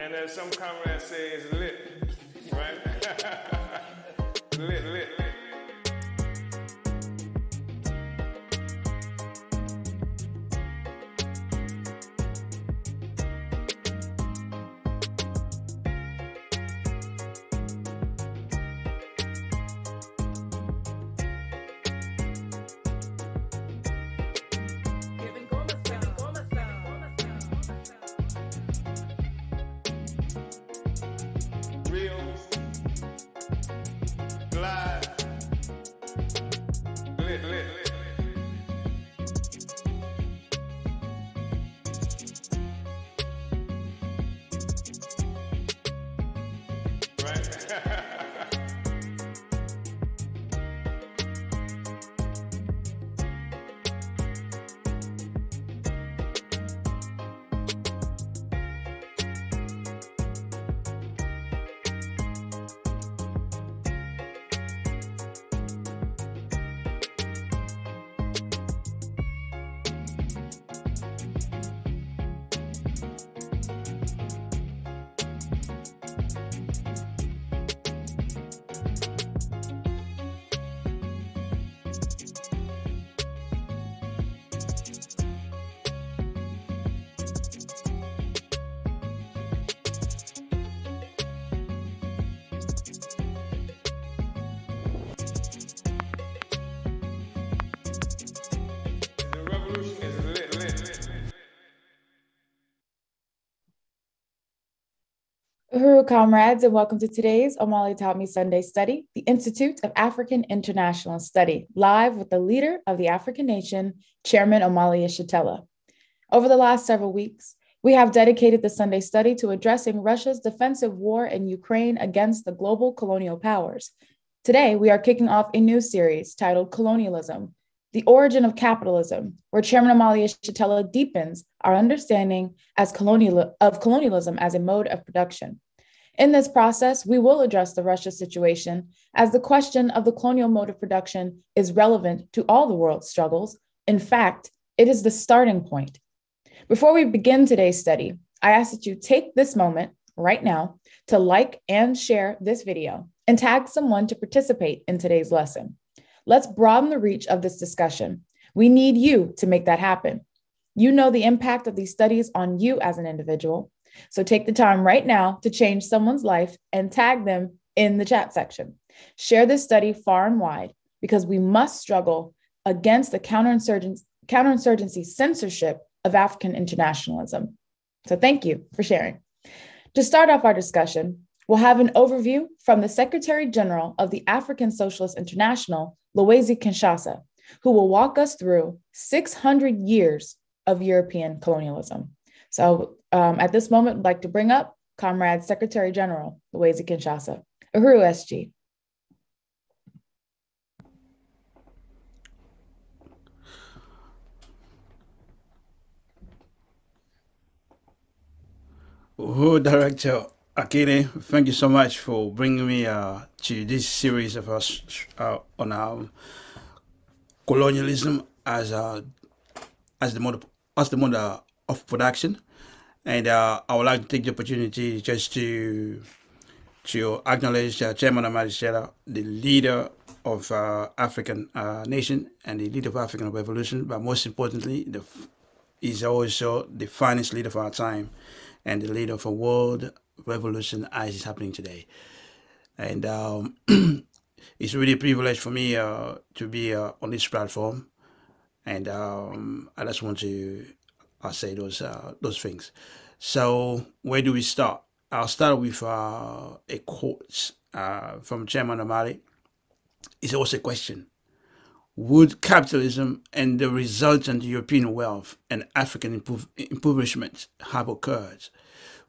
And as some comrades say, it's lit, right? lit, lit, Uhuru comrades, and welcome to today's Omali Taught Me Sunday Study, the Institute of African International Study, live with the leader of the African nation, Chairman Omali Yeshitela. Over the last several weeks, we have dedicated the Sunday study to addressing Russia's defensive war in Ukraine against the global colonial powers. Today, we are kicking off a new series titled Colonialism, the Origin of Capitalism, where Chairman Omali Yeshitela deepens our understanding as colonial, of colonialism as a mode of production. In this process, we will address the Russia situation as the question of the colonial mode of production is relevant to all the world's struggles. In fact, it is the starting point. Before we begin today's study, I ask that you take this moment right now to like and share this video and tag someone to participate in today's lesson. Let's broaden the reach of this discussion. We need you to make that happen. You know the impact of these studies on you as an individual. So take the time right now to change someone's life and tag them in the chat section. Share this study far and wide because we must struggle against the counterinsurgency, counterinsurgency censorship of African internationalism. So thank you for sharing. To start off our discussion, we'll have an overview from the Secretary General of the African Socialist International, Luwezi Kinshasa, who will walk us through 600 years of European colonialism. So um, at this moment, I'd like to bring up Comrade Secretary General Luwezi Kinshasa. Uhuru SG. Who Director Akine, thank you so much for bringing me uh, to this series of us uh, on um, colonialism as uh, as the mode as the mode uh, of production, and uh, I would like to take the opportunity just to to acknowledge uh, Chairman Omali Yeshitela, the leader of uh, African uh, nation and the leader of African revolution, but most importantly, the is also the finest leader of our time and the leader of a world revolution as is happening today. And um, it's really a privilege for me uh, to be uh, on this platform. And um, I just want to uh, say those uh, those things. So where do we start? I'll start with uh, a quote uh, from Chairman Omali. It's also a question would capitalism and the resultant European wealth and African impoverishment have occurred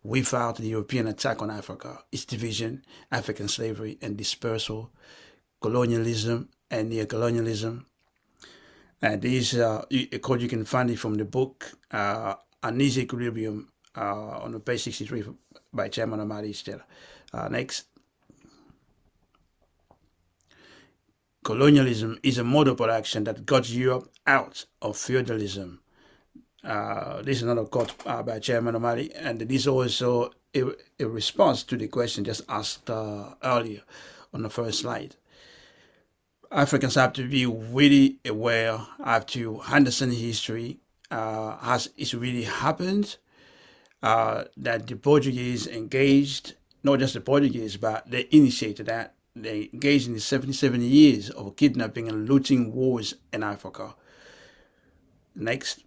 without the European attack on Africa, its division, African slavery and dispersal, colonialism and neocolonialism? And this uh, a quote you can find it from the book uh, An Uneasy Equilibrium uh, on page 63 by Chairman Omali Yeshitela. Uh, next. colonialism is a model of production that got Europe out of feudalism. Uh, this is another quote uh, by Chairman Omali, and this is also a, a response to the question just asked uh, earlier on the first slide. Africans have to be really aware, have to understand history, uh, as it really happened, uh, that the Portuguese engaged, not just the Portuguese, but they initiated that. They engaged in the 77 years of kidnapping and looting wars in Africa. Next.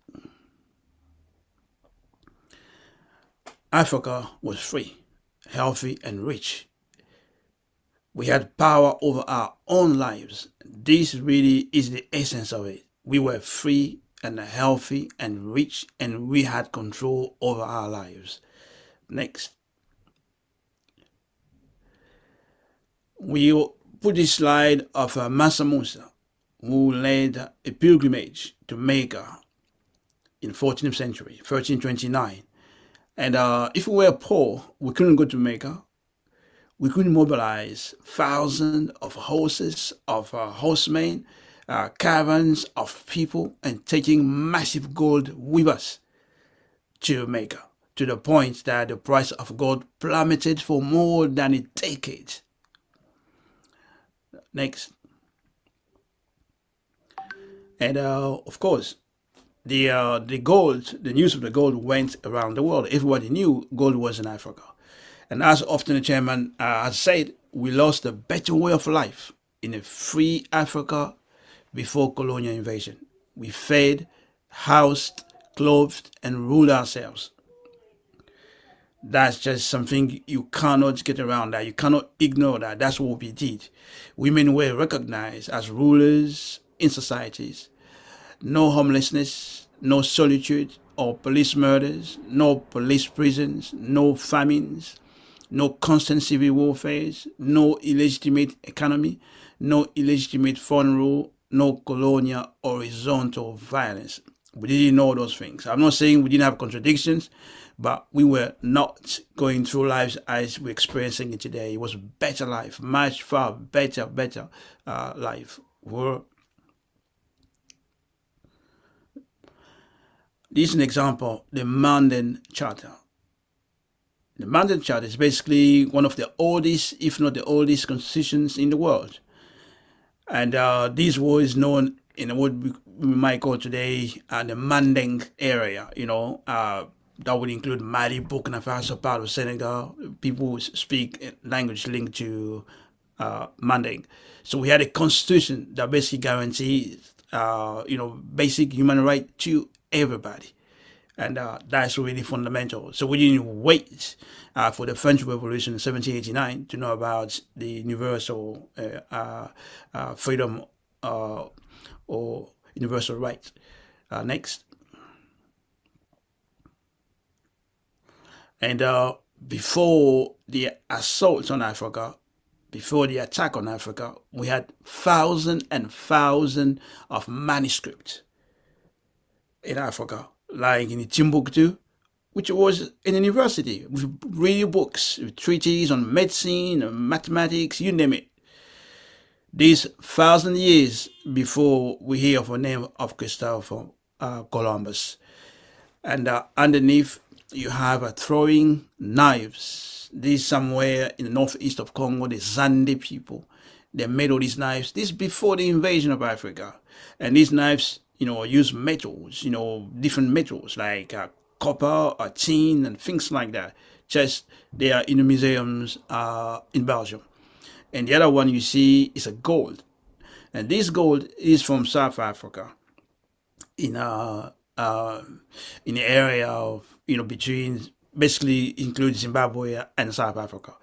Africa was free, healthy, and rich. We had power over our own lives. This really is the essence of it. We were free and healthy and rich, and we had control over our lives. Next. We put this slide of uh, Mansa Musa, who led a pilgrimage to Mecca in 14th century, 1329. And uh, if we were poor, we couldn't go to Mecca. We couldn't mobilize thousands of horses, of uh, horsemen, uh, caravans of people, and taking massive gold with us to Mecca, to the point that the price of gold plummeted for more than a decade. Next. And uh, of course, the uh, the gold, the news of the gold went around the world. Everybody knew gold was in Africa. And as often the chairman uh, has said, we lost a better way of life in a free Africa before colonial invasion. We fed, housed, clothed, and ruled ourselves. That's just something you cannot get around that. You cannot ignore that. That's what we did. Women were recognized as rulers in societies no homelessness, no solitude or police murders, no police prisons, no famines, no constant civil warfare, no illegitimate economy, no illegitimate foreign rule, no colonial horizontal violence. We didn't know those things. I'm not saying we didn't have contradictions, but we were not going through lives as we're experiencing it today. It was a better life, much far better, better uh, life. We're This is an example, the Manden Charter. The Manden Charter is basically one of the oldest, if not the oldest, constitutions in the world. And uh, this war is known in what we might call today uh, the Manding area, you know, uh, that would include Mali, Burkina Faso, part of Senegal. People who speak language linked to uh, Manding. So we had a constitution that basically guarantees, uh, you know, basic human right to everybody. And uh, that's really fundamental. So we didn't wait uh, for the French Revolution in 1789 to know about the universal uh, uh, uh freedom uh, or universal rights. next. And before the assault on Africa, before the attack on Africa, we had thousands and thousands of manuscripts in Africa, like in Timbuktu, which was an university with real books, with treatises on medicine, mathematics, you name it. These thousand years before we hear of the name of Christopher uh, Columbus. And uh, underneath, you have uh, throwing knives. This somewhere in the northeast of Congo, the Zande people. They made all these knives. This before the invasion of Africa. And these knives you know, use metals, you know, different metals like uh, copper or tin and things like that. Just they are in the museums uh, in Belgium. And the other one you see is a gold. And this gold is from South Africa in a, uh, uh, in the area of, you know, between, basically includes Zimbabwe and South Africa.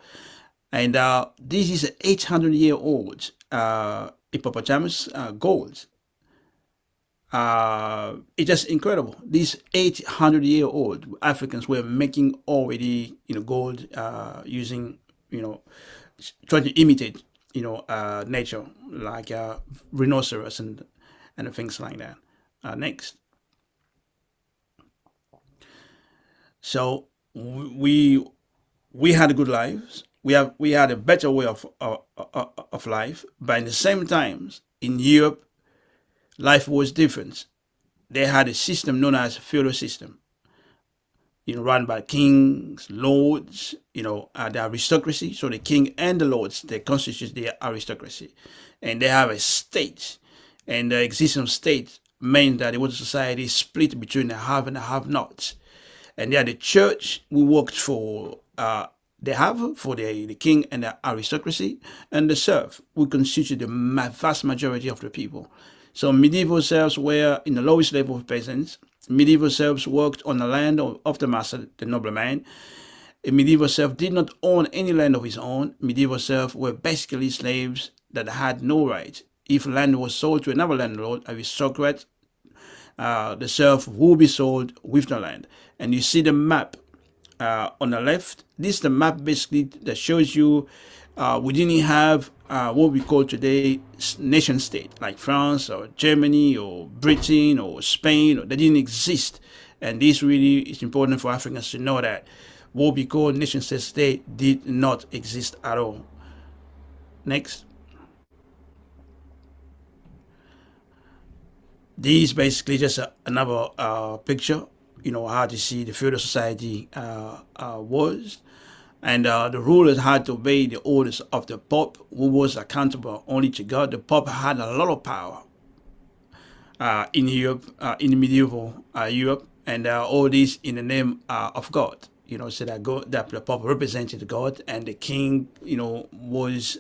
And uh, this is an 800 year old uh, hippopotamus uh, gold uh, it's just incredible. These 800 year old Africans were making already, you know, gold uh, using, you know, trying to imitate, you know, uh, nature like uh, rhinoceros and and things like that. Uh, next. So we we had good lives. We have we had a better way of of, of life, but in the same times in Europe life was different. They had a system known as feudal system. you know, run by kings, lords, you know, uh, the aristocracy. So the king and the lords, they constitute the aristocracy. And they have a state. And the existence of state meant that it was a society split between the have and the have-nots. And yeah, the church we worked for uh, the have for the, the king and the aristocracy, and the serf we constitute the vast majority of the people. So medieval serfs were in the lowest level of peasants, Medieval serfs worked on the land of the master, the nobleman. A medieval serf did not own any land of his own. Medieval serfs were basically slaves that had no rights. If land was sold to another landlord, aristocrat, uh, the serf will be sold with the land. And you see the map uh, on the left. This is the map basically that shows you uh, we didn't have uh, what we call today nation state, like France or Germany or Britain or Spain. Or, they didn't exist. And this really is important for Africans to know that what we call nation state did not exist at all. Next. This is basically just a, another uh, picture, you know, how to see the feudal society uh, uh, was and uh, the rulers had to obey the orders of the Pope, who was accountable only to God. The Pope had a lot of power uh, in Europe, uh, in medieval uh, Europe, and uh, all this in the name uh, of God. You know, so that God, that the Pope represented God, and the King, you know, was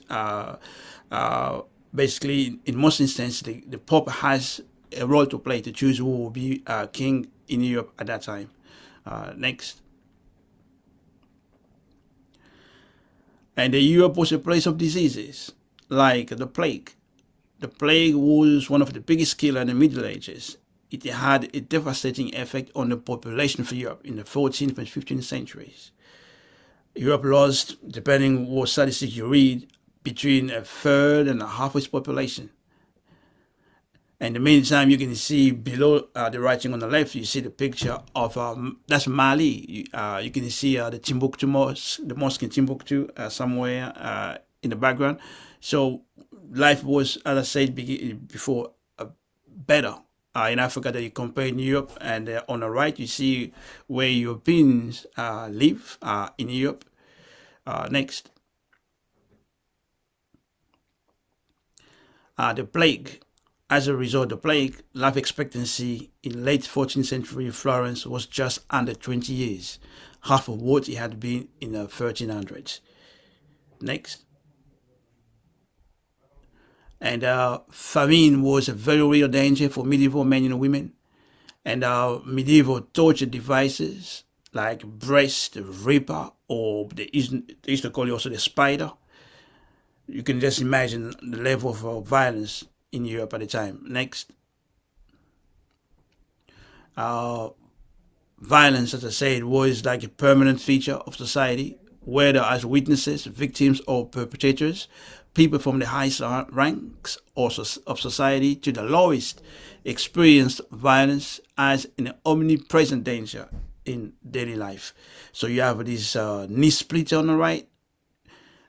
basically in most instances the, the Pope has a role to play to choose who will be king in Europe at that time. next. And Europe was a place of diseases, like the plague. The plague was one of the biggest killers in the Middle Ages. It had a devastating effect on the population of Europe in the 14th and 15th centuries. Europe lost, depending on what statistics you read, between a third and a half of its population. And the meantime, you can see below uh, the writing on the left, you see the picture of um, that's Mali. You, uh, you can see uh, the Timbuktu mosque, the mosque in Timbuktu uh, somewhere uh, in the background. So life was, as I said before, uh, better in Africa than you compare in Europe. And on the right, you see where Europeans live in Europe. next. the plague as a result of the plague, life expectancy in late 14th century Florence was just under 20 years, half of what it had been in the 1300s. Next. And uh, famine was a very real danger for medieval men and women. And uh, medieval torture devices like breast, the reaper, or used, they used to call it also the spider. You can just imagine the level of uh, violence in Europe at the time. Next. Uh, violence, as I said, was like a permanent feature of society, whether as witnesses, victims, or perpetrators. People from the highest ranks of society to the lowest experienced violence as an omnipresent danger in daily life. So you have this uh, knee split on the right,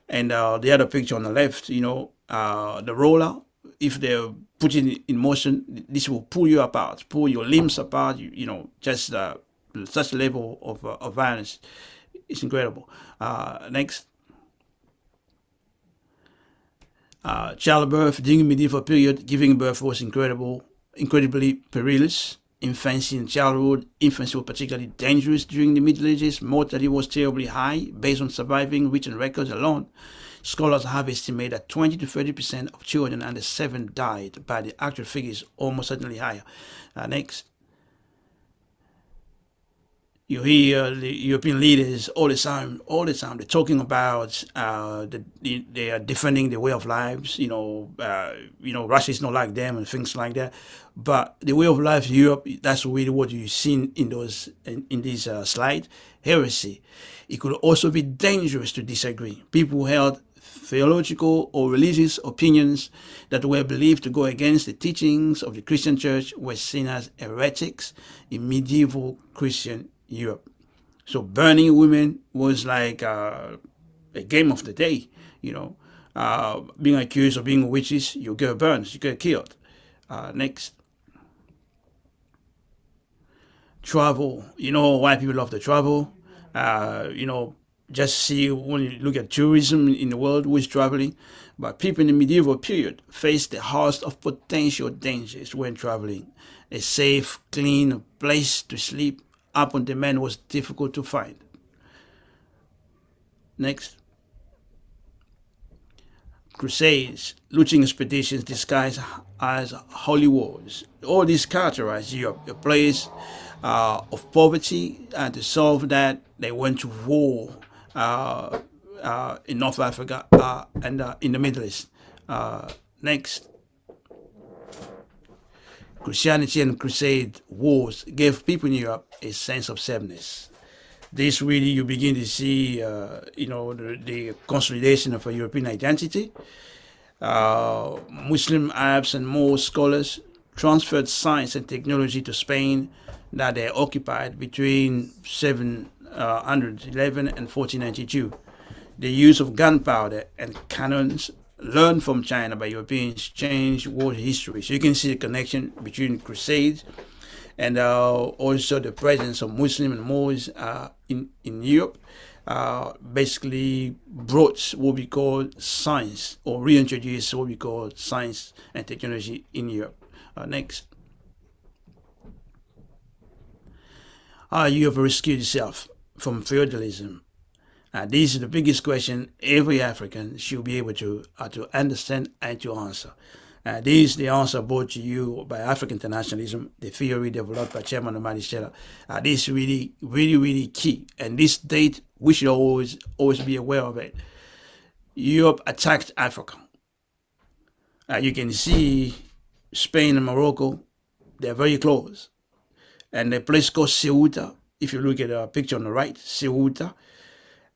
and uh, the other picture on the left, you know, uh, the roller if they're putting in, motion, this will pull you apart, pull your limbs apart, you, you know, just uh, such level of, uh, of violence. is incredible. Uh, next. Uh, childbirth during medieval period, giving birth was incredible, incredibly perilous. Infancy and childhood, infancy was particularly dangerous during the Middle Ages. Mortality was terribly high based on surviving written records alone. Scholars have estimated that 20 to 30% of children under 7 died, but the actual figure is almost certainly higher. Uh, next. You hear the European leaders all the time, all the time, they're talking about uh, the, they are defending the way of lives. You know, uh, you know, Russia is not like them and things like that. But the way of life in Europe, that's really what you've seen in those in, in this uh, slide. Heresy. It could also be dangerous to disagree. People held theological or religious opinions that were believed to go against the teachings of the Christian church were seen as heretics in medieval Christian Europe. So burning women was like uh, a game of the day, you know. Uh, being accused of being witches, you get burned, you get killed. Uh, next. travel. You know why people love to travel. Uh, you know, just see when you look at tourism in the world who is traveling. But people in the medieval period faced the host of potential dangers when traveling. A safe, clean place to sleep up on demand was difficult to find. Next. Crusades, looting expeditions disguised as holy wars. All these characterize Europe, a place uh, of poverty, and to solve that, they went to war in North Africa uh, and uh, in the Middle East. Uh, next. Christianity and Crusade wars gave people in Europe a sense of sameness this really you begin to see, uh, you know, the, the, consolidation of a European identity. Uh, Muslim Arabs and Moor scholars transferred science and technology to Spain that they occupied between 711 and 1492. The use of gunpowder and cannons learned from China by Europeans changed world history. So you can see the connection between Crusades and uh, also the presence of Muslim and Moors uh, in, in Europe uh, basically brought what we call science or reintroduced what we call science and technology in Europe. Uh, next. How you have rescued yourself from feudalism? Uh, this is the biggest question every African should be able to, uh, to understand and to answer. Uh, this is the answer brought to you by African internationalism, the theory developed by Chairman Omali Yeshitela. Uh, this is really, really, really key. And this date, we should always, always be aware of it. Europe attacked Africa. Uh, you can see Spain and Morocco, they're very close. And the place called Ceuta, if you look at the picture on the right, Ceuta,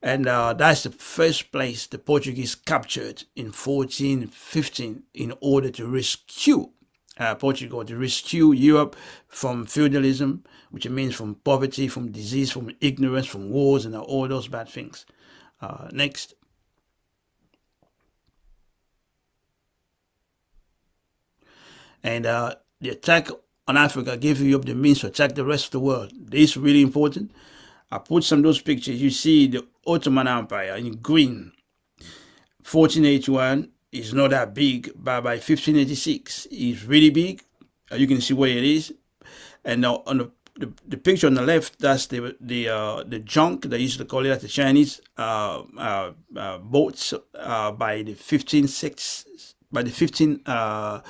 and uh, that's the first place the Portuguese captured in 1415 in order to rescue uh, Portugal, to rescue Europe from feudalism, which means from poverty, from disease, from ignorance, from wars, and all those bad things. Uh, next. And uh, the attack on Africa gave Europe the means to attack the rest of the world. This is really important. I put some of those pictures. You see the Ottoman Empire in green. 1481 is not that big, but by 1586 it's really big. Uh, you can see where it is. And now on the, the, the, picture on the left, that's the the uh, the junk they used to call it the Chinese uh, uh, uh boats uh, by the 15th by the 15th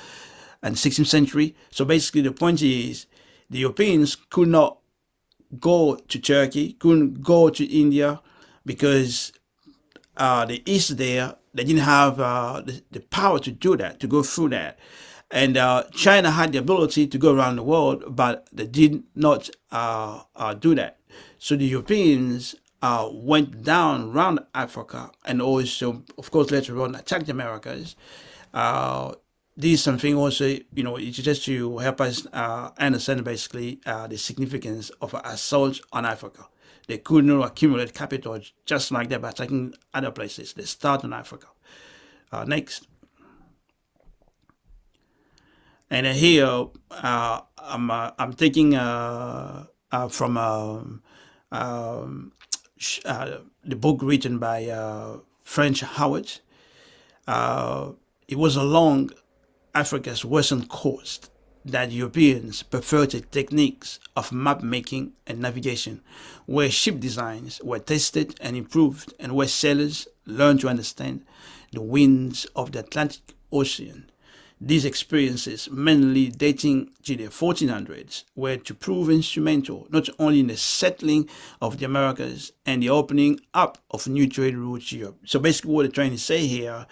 and 16th century. So basically, the point is the Europeans could not go to Turkey, couldn't go to India because uh, the East there, they didn't have uh, the, the, power to do that, to go through that. And uh, China had the ability to go around the world, but they did not uh, uh, do that. So the Europeans uh, went down around Africa and also, of course, later on attacked the Americas this is something also, you know, it's just to help us uh, understand basically uh, the significance of assault on Africa. They could not accumulate capital just like that by attacking other places. They start in Africa. Uh, next. And here, uh, I'm, uh, I'm taking uh, from um, um the book written by French Howard. it was a long Africa's western coast that Europeans the techniques of map making and navigation, where ship designs were tested and improved, and where sailors learned to understand the winds of the Atlantic Ocean. These experiences, mainly dating to the 1400s, were to prove instrumental not only in the settling of the Americas and the opening up of new trade routes to Europe. So basically, what they're trying to say here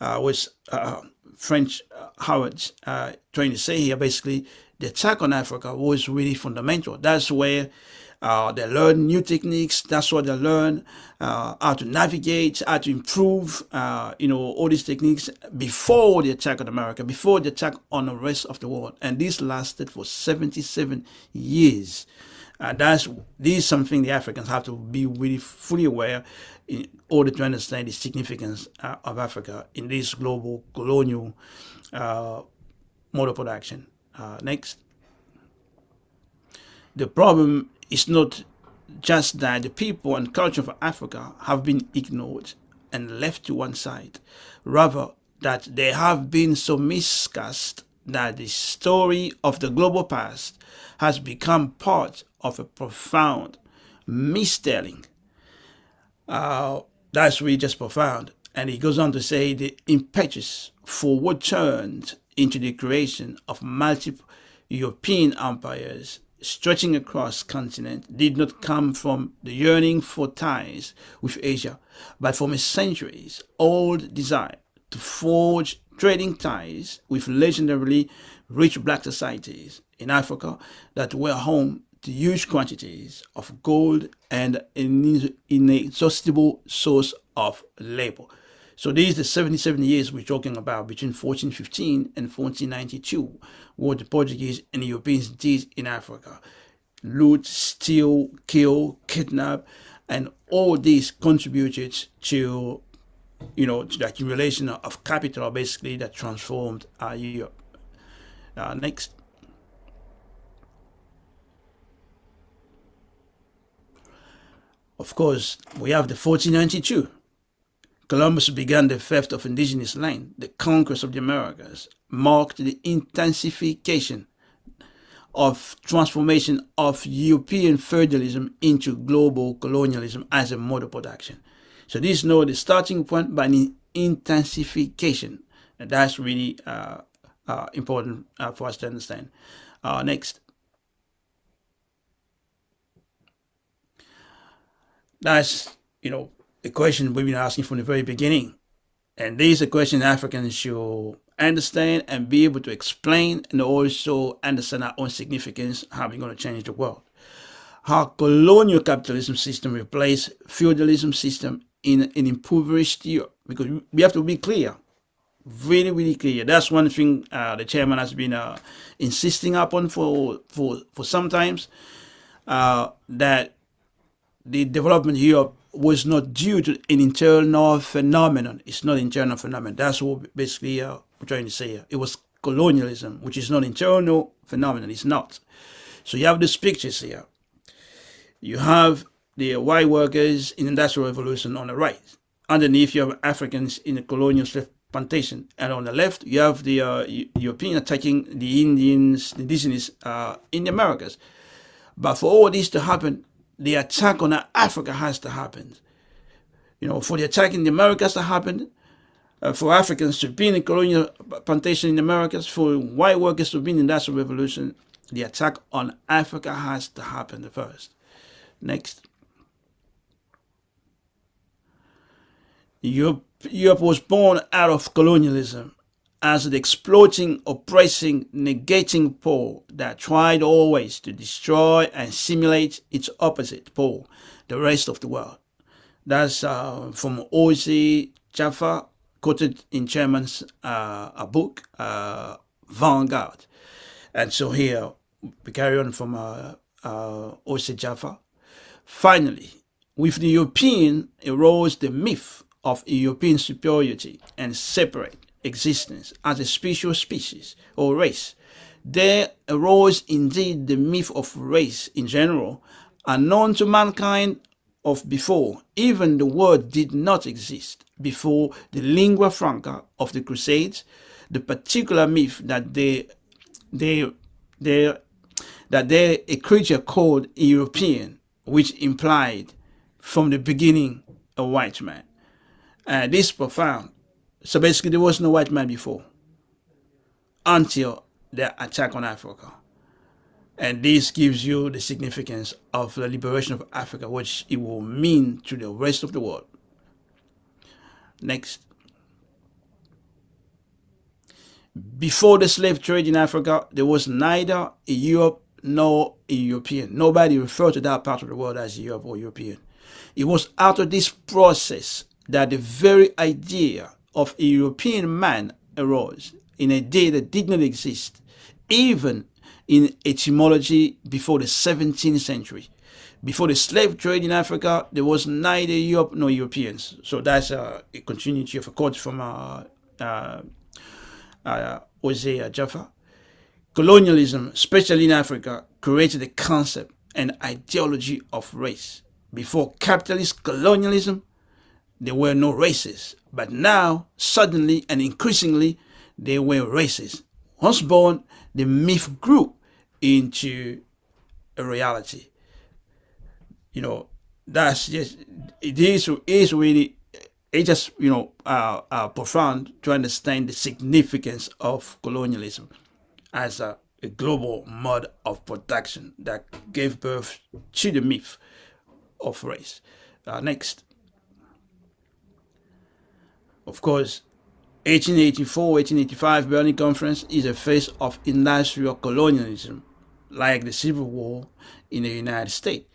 uh, was uh, French uh, Howard uh, trying to say here, basically, the attack on Africa was really fundamental. That's where uh, they learn new techniques. That's what they learn uh, how to navigate, how to improve, uh, you know, all these techniques before the attack on America, before the attack on the rest of the world. And this lasted for 77 years. Uh, that's this is something the Africans have to be really fully aware in order to understand the significance uh, of Africa in this global colonial uh, mode of production. Uh, next. the problem is not just that the people and culture of Africa have been ignored and left to one side, rather that they have been so miscast that the story of the global past has become part of a profound mistelling. Uh, that's really just profound. And he goes on to say the impetus forward turned into the creation of multiple European empires stretching across continent did not come from the yearning for ties with Asia, but from a centuries old desire to forge trading ties with legendarily rich black societies in Africa that were home huge quantities of gold and an inexhaustible source of labor. So these the 77 years we're talking about between 1415 and 1492, what the Portuguese and Europeans did in Africa. Loot, steal, kill, kidnap, and all these contributed to, you know, to the accumulation of capital basically that transformed uh, Europe. Uh, next. Of course, we have the 1492 Columbus began the theft of indigenous land. The conquest of the Americas marked the intensification of transformation of European feudalism into global colonialism as a mode of production. So this is now the starting point by an intensification. And that's really uh, uh, important uh, for us to understand. Uh, That's, you know, a question we've been asking from the very beginning. And these are questions Africans should understand and be able to explain and also understand our own significance, how we're going to change the world. How colonial capitalism system replaced feudalism system in an impoverished Europe. Because we have to be clear, really, really clear. That's one thing uh, the chairman has been uh, insisting upon for for for sometimes uh, that the development Europe was not due to an internal phenomenon. It's not internal phenomenon. That's what basically uh, we're trying to say here. It was colonialism, which is not internal phenomenon. It's not. So you have these pictures here. You have the white workers in industrial revolution on the right. Underneath, you have Africans in the colonial slave plantation. And on the left, you have the uh, European attacking the Indians, the indigenous uh, in the Americas. But for all this to happen, the attack on Africa has to happen. You know, for the attack in the Americas to happen, uh, for Africans to be in colonial plantation in the Americas, for white workers to be in the Industrial Revolution, the attack on Africa has to happen first. Next. Europe, Europe was born out of colonialism as the exploiting, oppressing, negating pole that tried always to destroy and simulate its opposite pole, the rest of the world. That's uh, from Ozzy Jaffa, quoted in Chairman's uh, a book, uh, Vanguard. And so here we carry on from uh, uh, Jaffa. Finally, with the European arose the myth of European superiority and separate existence as a spiritual species or race. There arose indeed the myth of race in general, unknown to mankind of before. Even the word did not exist before the lingua franca of the Crusades. The particular myth that they, they, they, that they're a creature called European, which implied from the beginning a white man. Uh, this profound so basically, there was no white man before until the attack on Africa. And this gives you the significance of the liberation of Africa, which it will mean to the rest of the world. Next. Before the slave trade in Africa, there was neither a Europe nor a European. Nobody referred to that part of the world as Europe or European. It was out of this process that the very idea of a European man arose in a day that did not exist, even in etymology before the 17th century. Before the slave trade in Africa, there was neither Europe nor Europeans. So that's uh, a continuity of a quote from uh, uh, uh, Jaffa. colonialism, especially in Africa, created the concept and ideology of race. Before capitalist colonialism, there were no races, but now, suddenly and increasingly, there were races. Once born, the myth grew into a reality. You know, that's just, it is, is really, it's just, you know, uh, uh, profound to understand the significance of colonialism as a, a global mode of production that gave birth to the myth of race. Uh, next. Of course, 1884-1885 Berlin Conference is a phase of industrial colonialism, like the Civil War in the United States.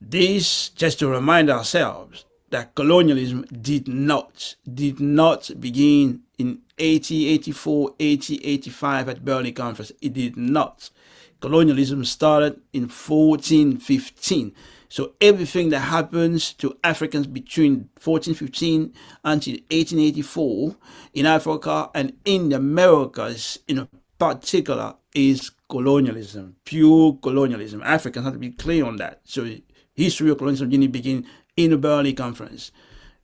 This just to remind ourselves that colonialism did not did not begin in 1884 1885 at Berlin Conference. It did not. Colonialism started in 1415 so everything that happens to Africans between 1415 until 1884 in Africa and in the Americas in particular is colonialism, pure colonialism. Africans have to be clear on that. So history of colonialism didn't begin in the Berlin Conference.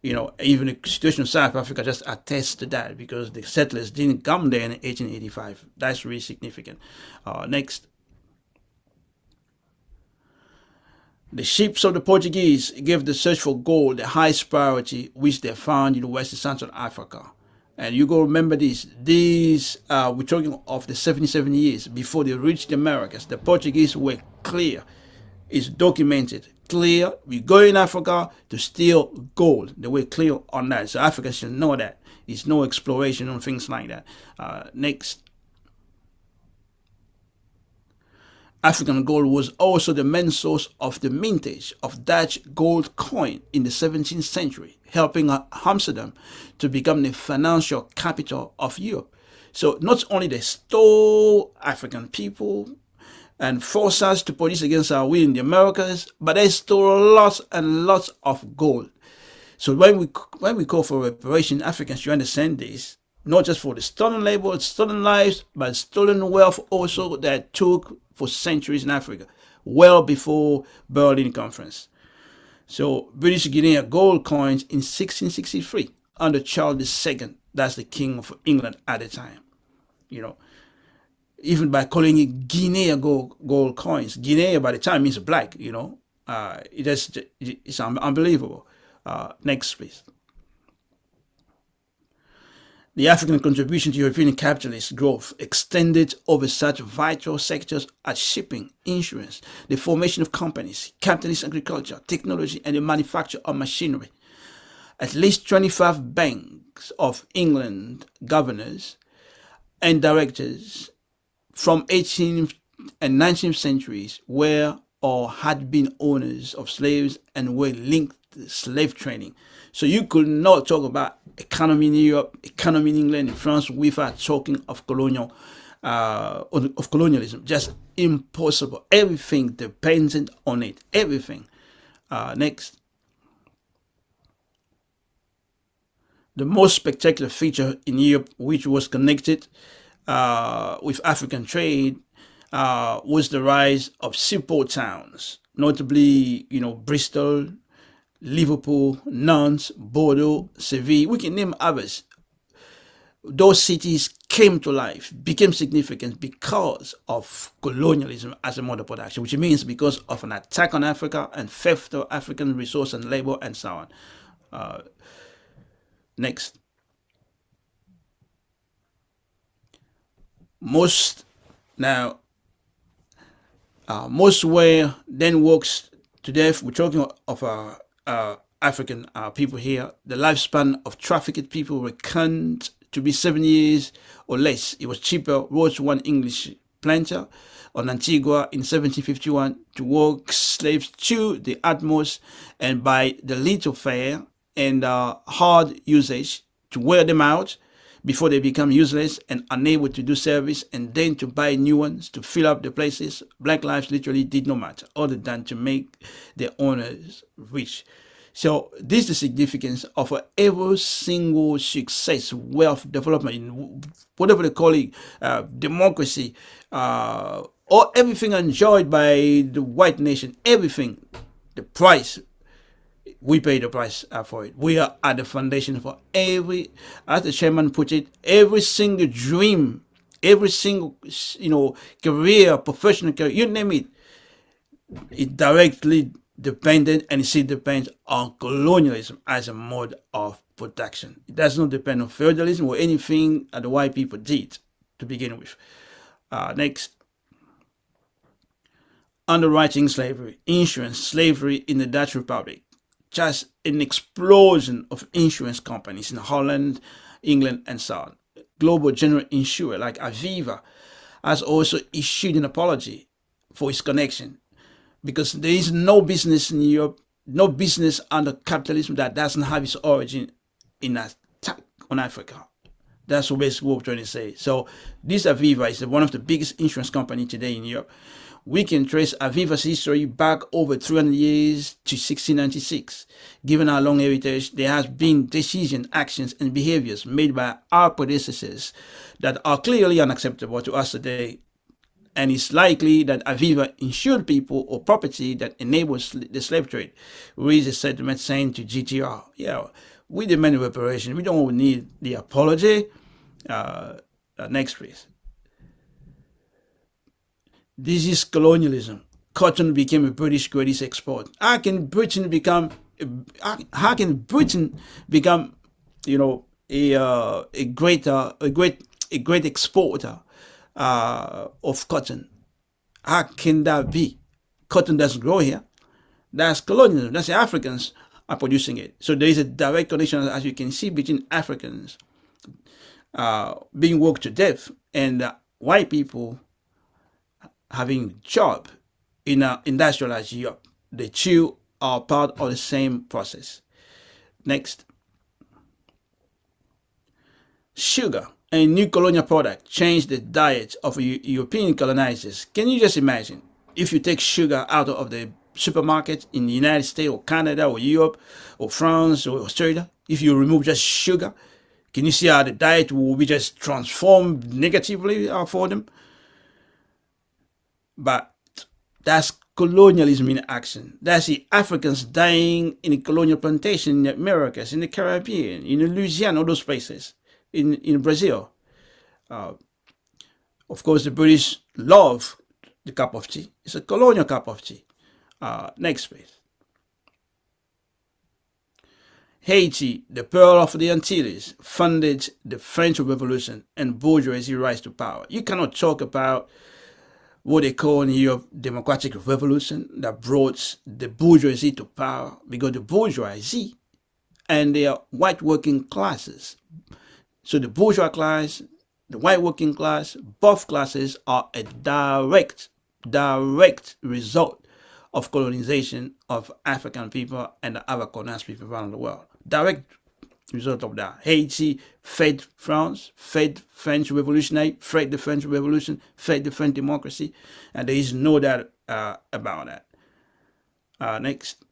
You know, even the situation of South Africa just attests to that because the settlers didn't come there in 1885. That's really significant. Uh, next. The ships of the Portuguese gave the search for gold the highest priority, which they found in the West Central Africa. And you go remember this. These, uh, we're talking of the 77 years before they reached the Americas. The Portuguese were clear. It's documented. Clear. We go in Africa to steal gold. They were clear on that. So Africans should know that. It's no exploration on things like that. Uh, next. African gold was also the main source of the mintage of Dutch gold coin in the 17th century, helping Amsterdam to become the financial capital of Europe. So not only they stole African people and forced us to police against our will in the Americas, but they stole lots and lots of gold. So when we when we call for reparation, Africans you understand this, not just for the stolen labor, stolen lives, but stolen wealth also that took for centuries in Africa, well before Berlin Conference. So British Guinea gold coins in 1663 under Charles II, that's the king of England at the time. You know, even by calling it Guinea gold, gold coins, Guinea by the time means black. You know, uh, it is it's unbelievable. Uh, next, please. The African contribution to European capitalist growth extended over such vital sectors as shipping, insurance, the formation of companies, capitalist agriculture, technology, and the manufacture of machinery. At least 25 banks of England governors and directors from 18th and 19th centuries were or had been owners of slaves and were linked to slave training. So you could not talk about economy in Europe, economy in England, in France, without talking of colonial, uh, of colonialism. Just impossible. Everything dependent on it. Everything. Uh, next. The most spectacular feature in Europe, which was connected uh, with African trade, uh, was the rise of seaport towns, notably, you know, Bristol, Liverpool, Nantes, Bordeaux, Seville, we can name others. Those cities came to life, became significant because of colonialism as a mode of production, which means because of an attack on Africa and theft of African resource and labor and so on. Uh, next. Most, now, uh, most were then works to death. We're talking of a uh, African uh, people here, the lifespan of trafficked people reckoned to be seven years or less. It was cheaper, wrote one English planter on Antigua in 1751 to work slaves to the utmost and by the little fare and uh, hard usage to wear them out before they become useless and unable to do service and then to buy new ones to fill up the places. Black lives literally did not matter other than to make their owners rich. So this is the significance of every single success, wealth, development, whatever they call it, uh, democracy, uh, or everything enjoyed by the white nation, everything, the price, we pay the price uh, for it. We are at the foundation for every, as the chairman put it, every single dream, every single, you know, career, professional career, you name it, it directly dependent and it depends on colonialism as a mode of production. It does not depend on feudalism or anything that the white people did to begin with. Uh, next. Underwriting slavery, insurance, slavery in the Dutch Republic. Just an explosion of insurance companies in Holland, England, and so on. Global general insurer like Aviva has also issued an apology for its connection because there is no business in Europe, no business under capitalism that doesn't have its origin in attack on Africa. That's what basically what we're trying to say. So this Aviva is one of the biggest insurance company today in Europe. We can trace Aviva's history back over 300 years to 1696. Given our long heritage, there has been decisions, actions, and behaviors made by our predecessors that are clearly unacceptable to us today and it's likely that Aviva insured people or property that enables the slave trade. Reads a statement saying to GTR, yeah, we demand reparation. We don't need the apology. Uh, uh, next, please. This is colonialism. Cotton became a British greatest export. How can Britain become? How can Britain become, you know, a uh, a great uh, a great a great exporter uh, of cotton. How can that be? Cotton doesn't grow here. That's colonialism. That's the Africans are producing it. So there is a direct connection, as you can see, between Africans uh, being worked to death and white people having job in uh, industrialized Europe. The two are part of the same process. Next. Sugar a new colonial product changed the diet of European colonizers. Can you just imagine if you take sugar out of the supermarket in the United States or Canada or Europe or France or Australia, if you remove just sugar, can you see how the diet will be just transformed negatively uh, for them? But that's colonialism in action. That's the Africans dying in a colonial plantation in the Americas, in the Caribbean, in Louisiana, all those places in, in Brazil. Uh, of course, the British love the cup of tea. It's a colonial cup of tea. Uh, next, please. Haiti, the pearl of the Antilles, funded the French Revolution and bourgeoisie rise to power. You cannot talk about what they call in Europe democratic revolution that brought the bourgeoisie to power because the bourgeoisie and their white working classes so the bourgeois class, the white working class, both classes are a direct, direct result of colonization of African people and the other colonized people around the world. Direct result of that. Haiti fed France, fed French revolutionary, fed the French Revolution, fed the French democracy, and there is no doubt uh, about that. Uh, next.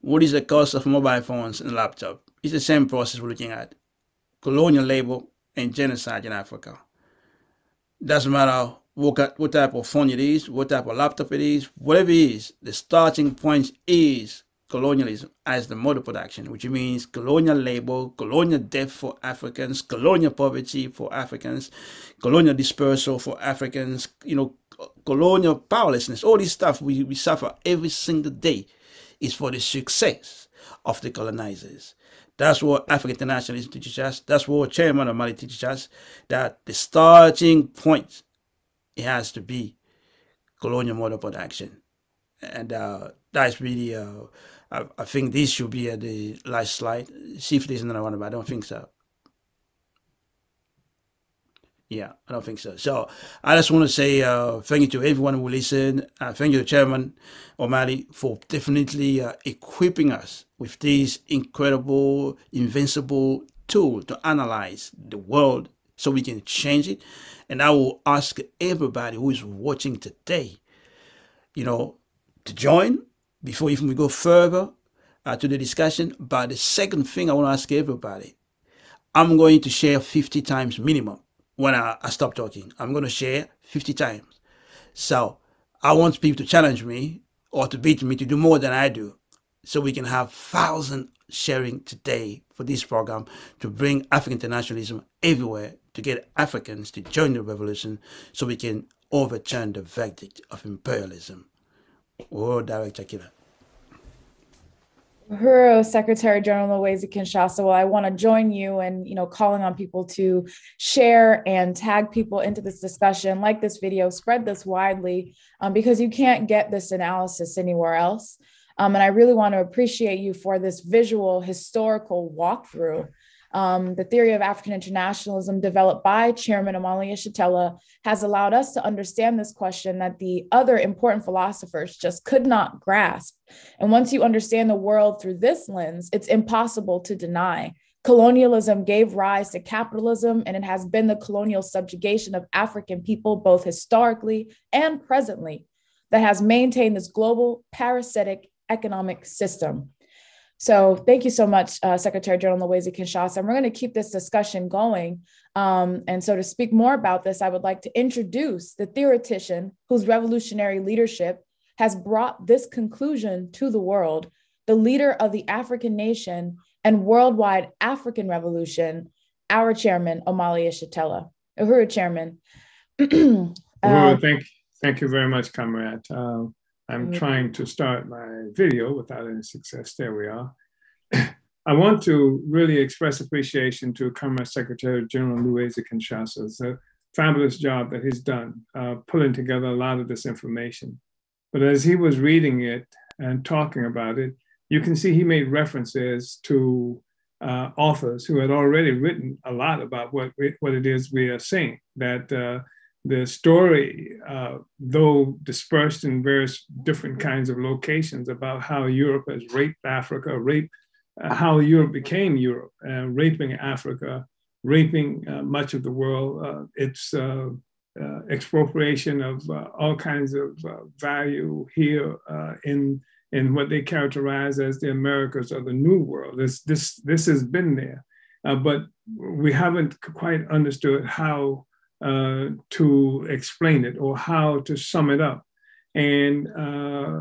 What is the cost of mobile phones and laptop? It's the same process we're looking at. Colonial labor and genocide in Africa. Doesn't matter what, what type of phone it is, what type of laptop it is, whatever it is, the starting point is colonialism as the mode of production, which means colonial labor, colonial death for Africans, colonial poverty for Africans, colonial dispersal for Africans, you know, colonial powerlessness, all this stuff we, we suffer every single day is for the success of the colonizers. That's what African Internationalism teaches us. That's what Chairman Omali teaches us. That the starting point it has to be colonial model production, and uh, that's really. Uh, I, I, think this should be at the last slide. See if there's another one, but I don't think so. Yeah, I don't think so. So I just want to say uh, thank you to everyone who listened. Uh, thank you to Chairman Omali for definitely uh, equipping us with this incredible, invincible tool to analyze the world so we can change it. And I will ask everybody who is watching today, you know, to join before even we go further uh, to the discussion, but the second thing I want to ask everybody, I'm going to share 50 times minimum when I, I stop talking. I'm going to share 50 times. So I want people to challenge me or to beat me to do more than I do so we can have thousand sharing today for this program to bring African internationalism everywhere to get Africans to join the revolution so we can overturn the verdict of imperialism. Oh, Director Killer. Uhuru, Secretary General Luwezi Kinshasa, well, I want to join you and you know calling on people to share and tag people into this discussion, like this video, spread this widely, um, because you can't get this analysis anywhere else. Um, and I really want to appreciate you for this visual historical walkthrough um, the theory of African internationalism developed by Chairman Omali Yeshitela has allowed us to understand this question that the other important philosophers just could not grasp. And once you understand the world through this lens, it's impossible to deny. Colonialism gave rise to capitalism, and it has been the colonial subjugation of African people, both historically and presently, that has maintained this global parasitic economic system. So thank you so much, uh, Secretary General Luwezi Kinshasa. And we're going to keep this discussion going. Um, and so to speak more about this, I would like to introduce the theoretician whose revolutionary leadership has brought this conclusion to the world, the leader of the African nation and worldwide African revolution, our chairman, Omali Yeshitela. Uhuru, chairman. Uhuru, uh, thank, thank you very much, comrade. Uh, I'm mm-hmm. trying to start my video without any success. There we are. I want to really express appreciation to Commerce Secretary General Luwezi Kinshasa. It's a fabulous job that he's done uh, pulling together a lot of this information. But as he was reading it and talking about it, you can see he made references to uh, authors who had already written a lot about what, what it is we are seeing, that uh, the story, uh, though dispersed in various different kinds of locations, about how Europe has raped Africa, raped uh, how Europe became Europe, uh, raping Africa, raping uh, much of the world. Uh, its uh, expropriation of all kinds of value here in in what they characterize as the Americas or the New World. This this this has been there, but we haven't quite understood how uh, to explain it or how to sum it up. And uh,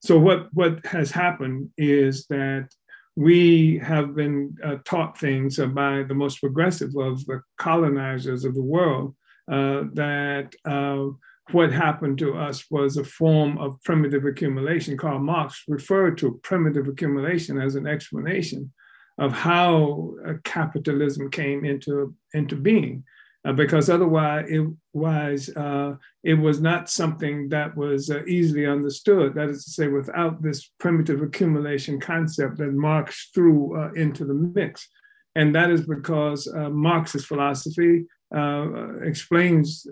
so, what, what has happened is that we have been uh, taught things by the most progressive of the colonizers of the world uh, that uh, what happened to us was a form of primitive accumulation. Karl Marx referred to primitive accumulation as an explanation of how capitalism came into, into being uh, because otherwise it was uh, it was not something that was uh, easily understood. That is to say, without this primitive accumulation concept that Marx threw uh, into the mix, and that is because uh, Marx's philosophy uh, explains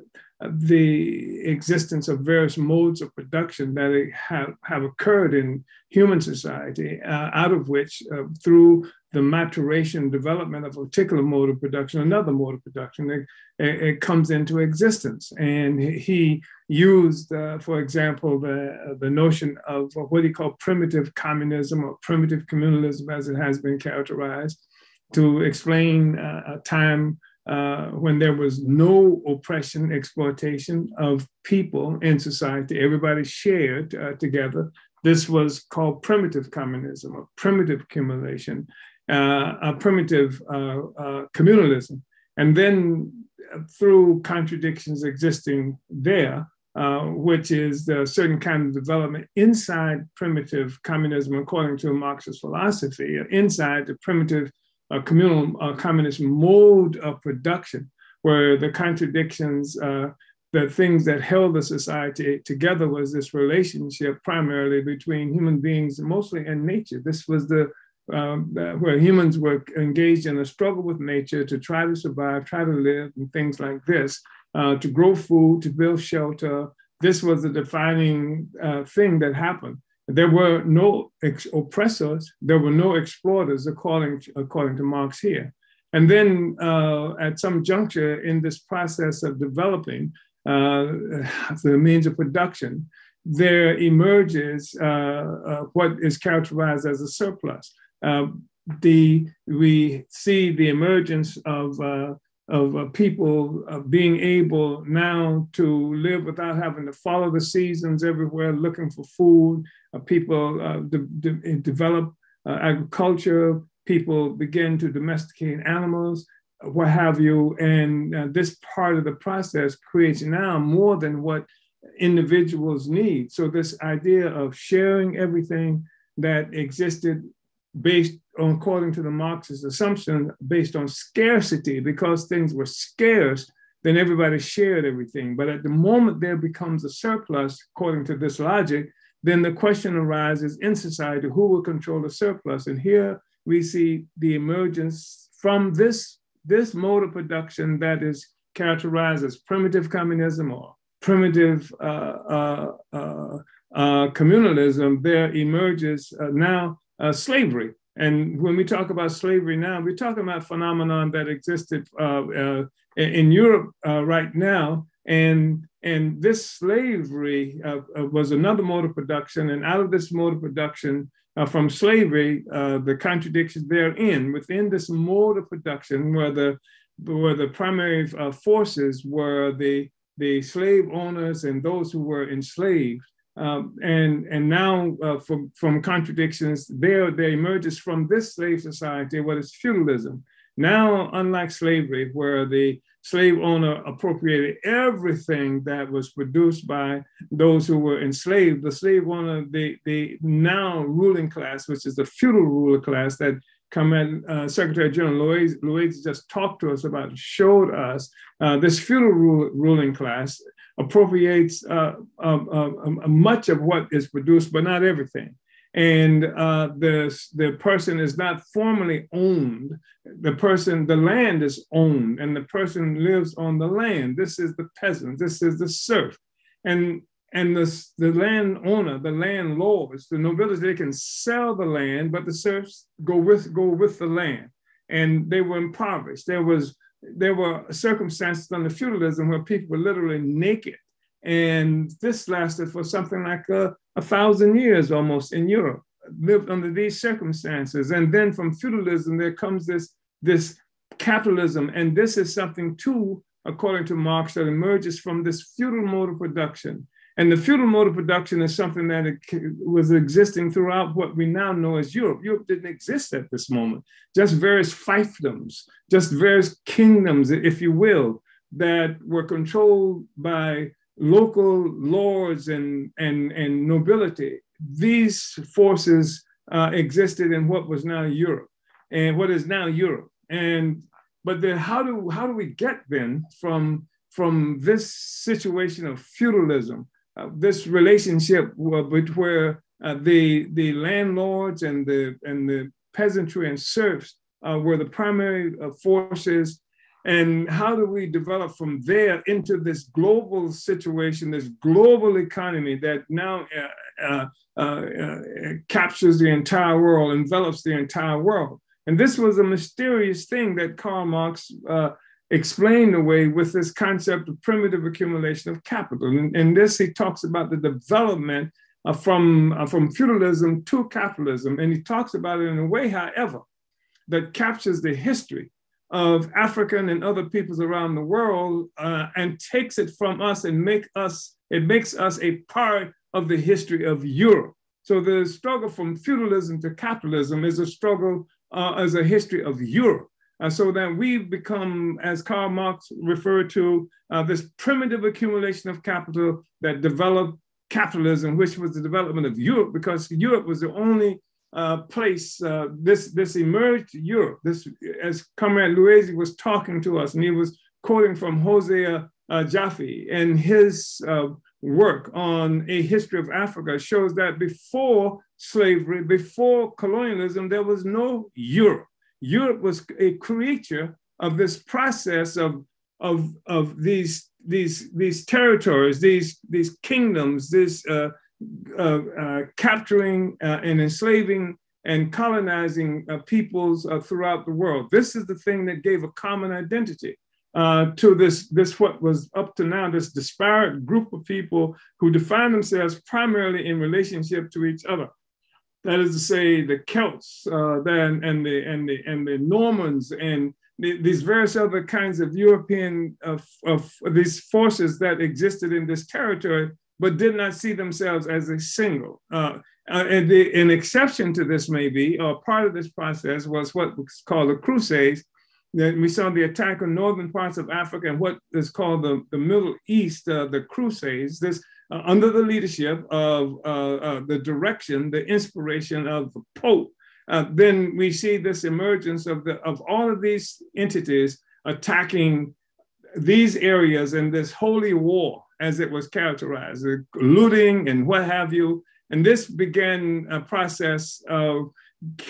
the existence of various modes of production that have, have occurred in human society, out of which, through the maturation development of a particular mode of production, another mode of production, it, it comes into existence. And he used, uh, for example, the, the notion of what he called primitive communism or primitive communalism, as it has been characterized, to explain uh, a time uh, when there was no oppression, exploitation of people in society. Everybody shared uh, together. This was called primitive communism or primitive accumulation uh, a primitive uh, uh, communalism. And then through contradictions existing there, which is a certain kind of development inside primitive communism, according to Marxist philosophy, inside the primitive uh, communal uh, communist mode of production, where the contradictions, the things that held the society together was this relationship primarily between human beings, mostly and nature. This was the um, where humans were engaged in a struggle with nature to try to survive, try to live, and things like this, uh, to grow food, to build shelter. This was the defining uh, thing that happened. There were no oppressors, there were no exploiters, according to, according to Marx here. And then uh, at some juncture in this process of developing uh, the means of production, there emerges uh, uh, what is characterized as a surplus. Uh, the, we see the emergence of, uh, of uh, people uh, being able now to live without having to follow the seasons everywhere looking for food. people de- de- develop agriculture, people begin to domesticate animals what have you. And uh, this part of the process creates now more than what individuals need. So, this idea of sharing everything that existed based according to the Marxist assumption, based on scarcity, because things were scarce, then everybody shared everything. But at the moment there becomes a surplus, according to this logic, then the question arises in society who will control the surplus? And here we see the emergence from this, this mode of production that is characterized as primitive communism or primitive uh, uh, uh, uh communalism, there emerges uh, now uh, slavery. And when we talk about slavery now, we're talking about phenomenon that existed in Europe right now. And, and this slavery was another mode of production. And out of this mode of production, uh, from slavery, uh, the contradictions therein within this mode of production, where the where the primary uh, forces were the the slave owners and those who were enslaved. Um, and and now uh, from from contradictions there there emerges from this slave society what is feudalism. Now, unlike slavery, where the slave owner appropriated everything that was produced by those who were enslaved, the slave owner, the, the now ruling class, which is the feudal ruler class that Command uh, Secretary General Luwezi, Luwezi just talked to us about, showed us uh, this feudal rule, ruling class appropriates uh, um, um, um, much of what is produced, but not everything. And uh, the, the person is not formally owned. The person, the land is owned, and the person lives on the land. This is the peasant, this is the serf. And and the, the landowner, the landlords, the nobility, they can sell the land, but the serfs go with go with the land. And they were impoverished. There was there were circumstances under feudalism where people were literally naked. And this lasted for something like a, a thousand years almost in Europe, lived under these circumstances. And then from feudalism, there comes this, this capitalism. And this is something too, according to Marx, that emerges from this feudal mode of production and the feudal mode of production is something that was existing throughout what we now know as Europe. Europe didn't exist at this moment, just various fiefdoms, just various kingdoms, if you will, that were controlled by local lords and, and, and nobility. These forces uh, existed in what was now Europe and what is now Europe. And but then how do how do we get then from from this situation of feudalism uh, this relationship where uh, the the landlords and the and the peasantry and serfs uh, were the primary forces. And how do we develop from there into this global situation this global economy that now captures the entire world envelops the entire world? And this was a mysterious thing that Karl Marx explained away with this concept of primitive accumulation of capital. And in this, he talks about the development uh, from, uh, from feudalism to capitalism. And he talks about it in a way, however, that captures the history of African and other peoples around the world uh, and takes it from us and make us, it makes us a part of the history of Europe. So the struggle from feudalism to capitalism is a struggle uh, as a history of Europe uh, so that we've become, as Karl Marx referred to, uh, this primitive accumulation of capital that developed capitalism, which was the development of Europe, because Europe was the only uh, place uh, this this emerged Europe. This, as Comrade Luwezi was talking to us, and he was quoting from Hosea uh, Jaffe and his uh, work on a history of Africa shows that before slavery, before colonialism, there was no Europe. Europe was a creature of this process of, of, of these, these, these territories, these, these kingdoms, this uh, uh, uh, capturing uh, and enslaving and colonizing uh, peoples uh, throughout the world. This is the thing that gave a common identity. to this, this what was up to now, this disparate group of people who define themselves primarily in relationship to each other. That is to say, the Celts uh, then, and, the, and, the, and the Normans and the, these various other kinds of European of, of these forces that existed in this territory, but did not see themselves as a single. Uh, uh, and the, an exception to this may be, or part of this process was what was called the Crusades, that we saw the attack on northern parts of Africa and what is called the, the Middle East, uh, the Crusades, this uh, under the leadership of uh, uh the direction, the inspiration of the Pope. Uh, then we see this emergence of, the, of all of these entities attacking these areas in this holy war, as it was characterized, looting and what have you. And this began a process of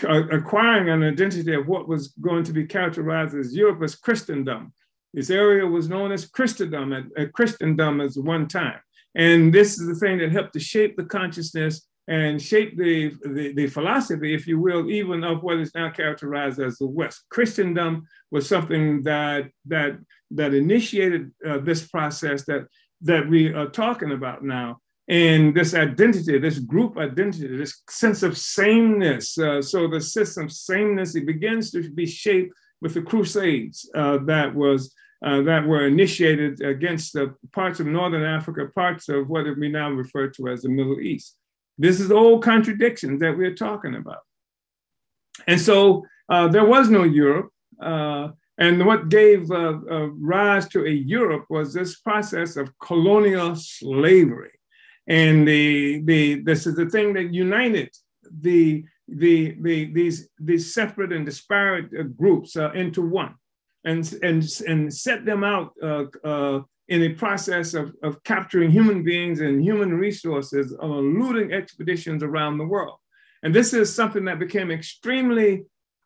acquiring an identity of what was going to be characterized as Europe as Christendom. This area was known as Christendom at, at Christendom as one time. And this is the thing that helped to shape the consciousness and shape the, the, the, philosophy, if you will, even of what is now characterized as the West. Christendom was something that, that, that initiated uh, this process that, that we are talking about now and this identity, this group identity, this sense of sameness. Uh, so the system of sameness, it begins to be shaped with the Crusades uh, that was that were initiated against the parts of Northern Africa, parts of what we now refer to as the Middle East. This is old contradictions that we're talking about. And so uh, there was no Europe. Uh, and what gave uh, rise to a Europe was this process of colonial slavery. And the, the, this is the thing that united the, the, the, these, these separate and disparate uh, groups uh, into one and, and, and set them out uh, uh, in a process of, of capturing human beings and human resources on looting expeditions around the world. And this is something that became extremely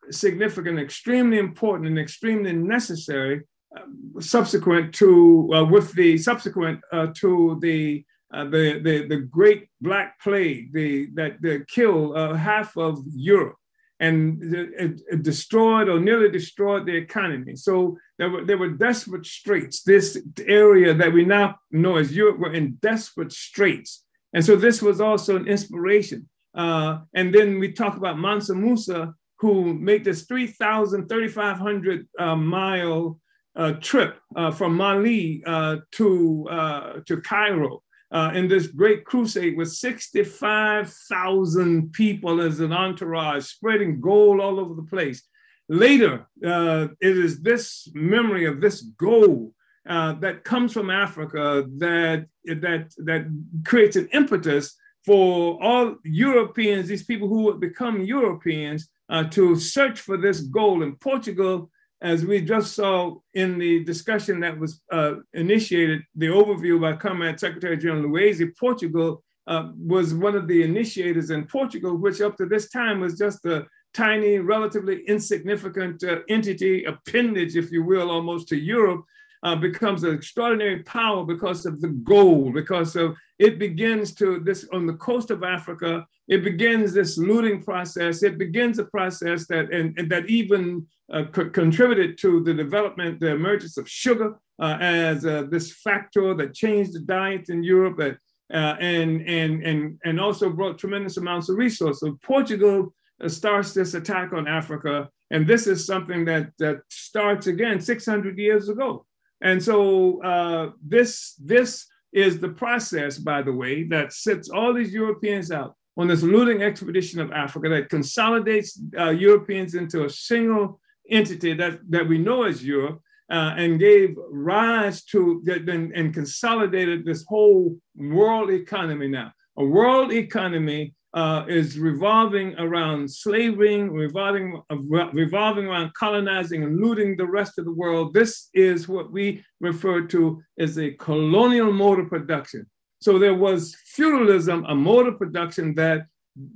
significant, extremely important, and extremely necessary uh, subsequent to, uh, with the subsequent uh, to the uh, the, the, the Great Black Plague the, that, that killed uh, half of Europe and it, it, destroyed or nearly destroyed the economy. So there were, there were desperate straits. This area that we now know as Europe were in desperate straits. And so this was also an inspiration. Uh, and then we talk about Mansa Musa, who made this 3,000, 3,500 uh, mile uh, trip uh, from Mali uh, to, to Cairo uh, in this great crusade with 65,000 people as an entourage, spreading gold all over the place. Later, uh, it is this memory of this gold uh, that comes from Africa that, that, that creates an impetus for all Europeans, these people who would become Europeans, uh, to search for this gold. In Portugal, as we just saw in the discussion that was uh, initiated, the overview by Comrade Secretary General Luwezi, Portugal uh, was one of the initiators in Portugal, which up to this time was just a tiny, relatively insignificant uh, entity, appendage, if you will, almost to Europe, uh, becomes an extraordinary power because of the gold, because of it begins to this on the coast of Africa. It begins this looting process. It begins a process that and, and that even uh, co- contributed to the development, the emergence of sugar uh, as uh, this factor that changed the diet in Europe, uh, and and and and also brought tremendous amounts of resources. So Portugal uh, starts this attack on Africa, and this is something that that starts again 600 years ago. And so uh, this, this is the process, by the way, that sets all these Europeans out on this looting expedition of Africa that consolidates uh, Europeans into a single entity that, that we know as Europe uh, and gave rise to and, and consolidated this whole world economy now. A world economy uh, is revolving around slavery, revolving, uh, revolving around colonizing and looting the rest of the world. This is what we refer to as a colonial mode of production. So there was feudalism, a mode of production that,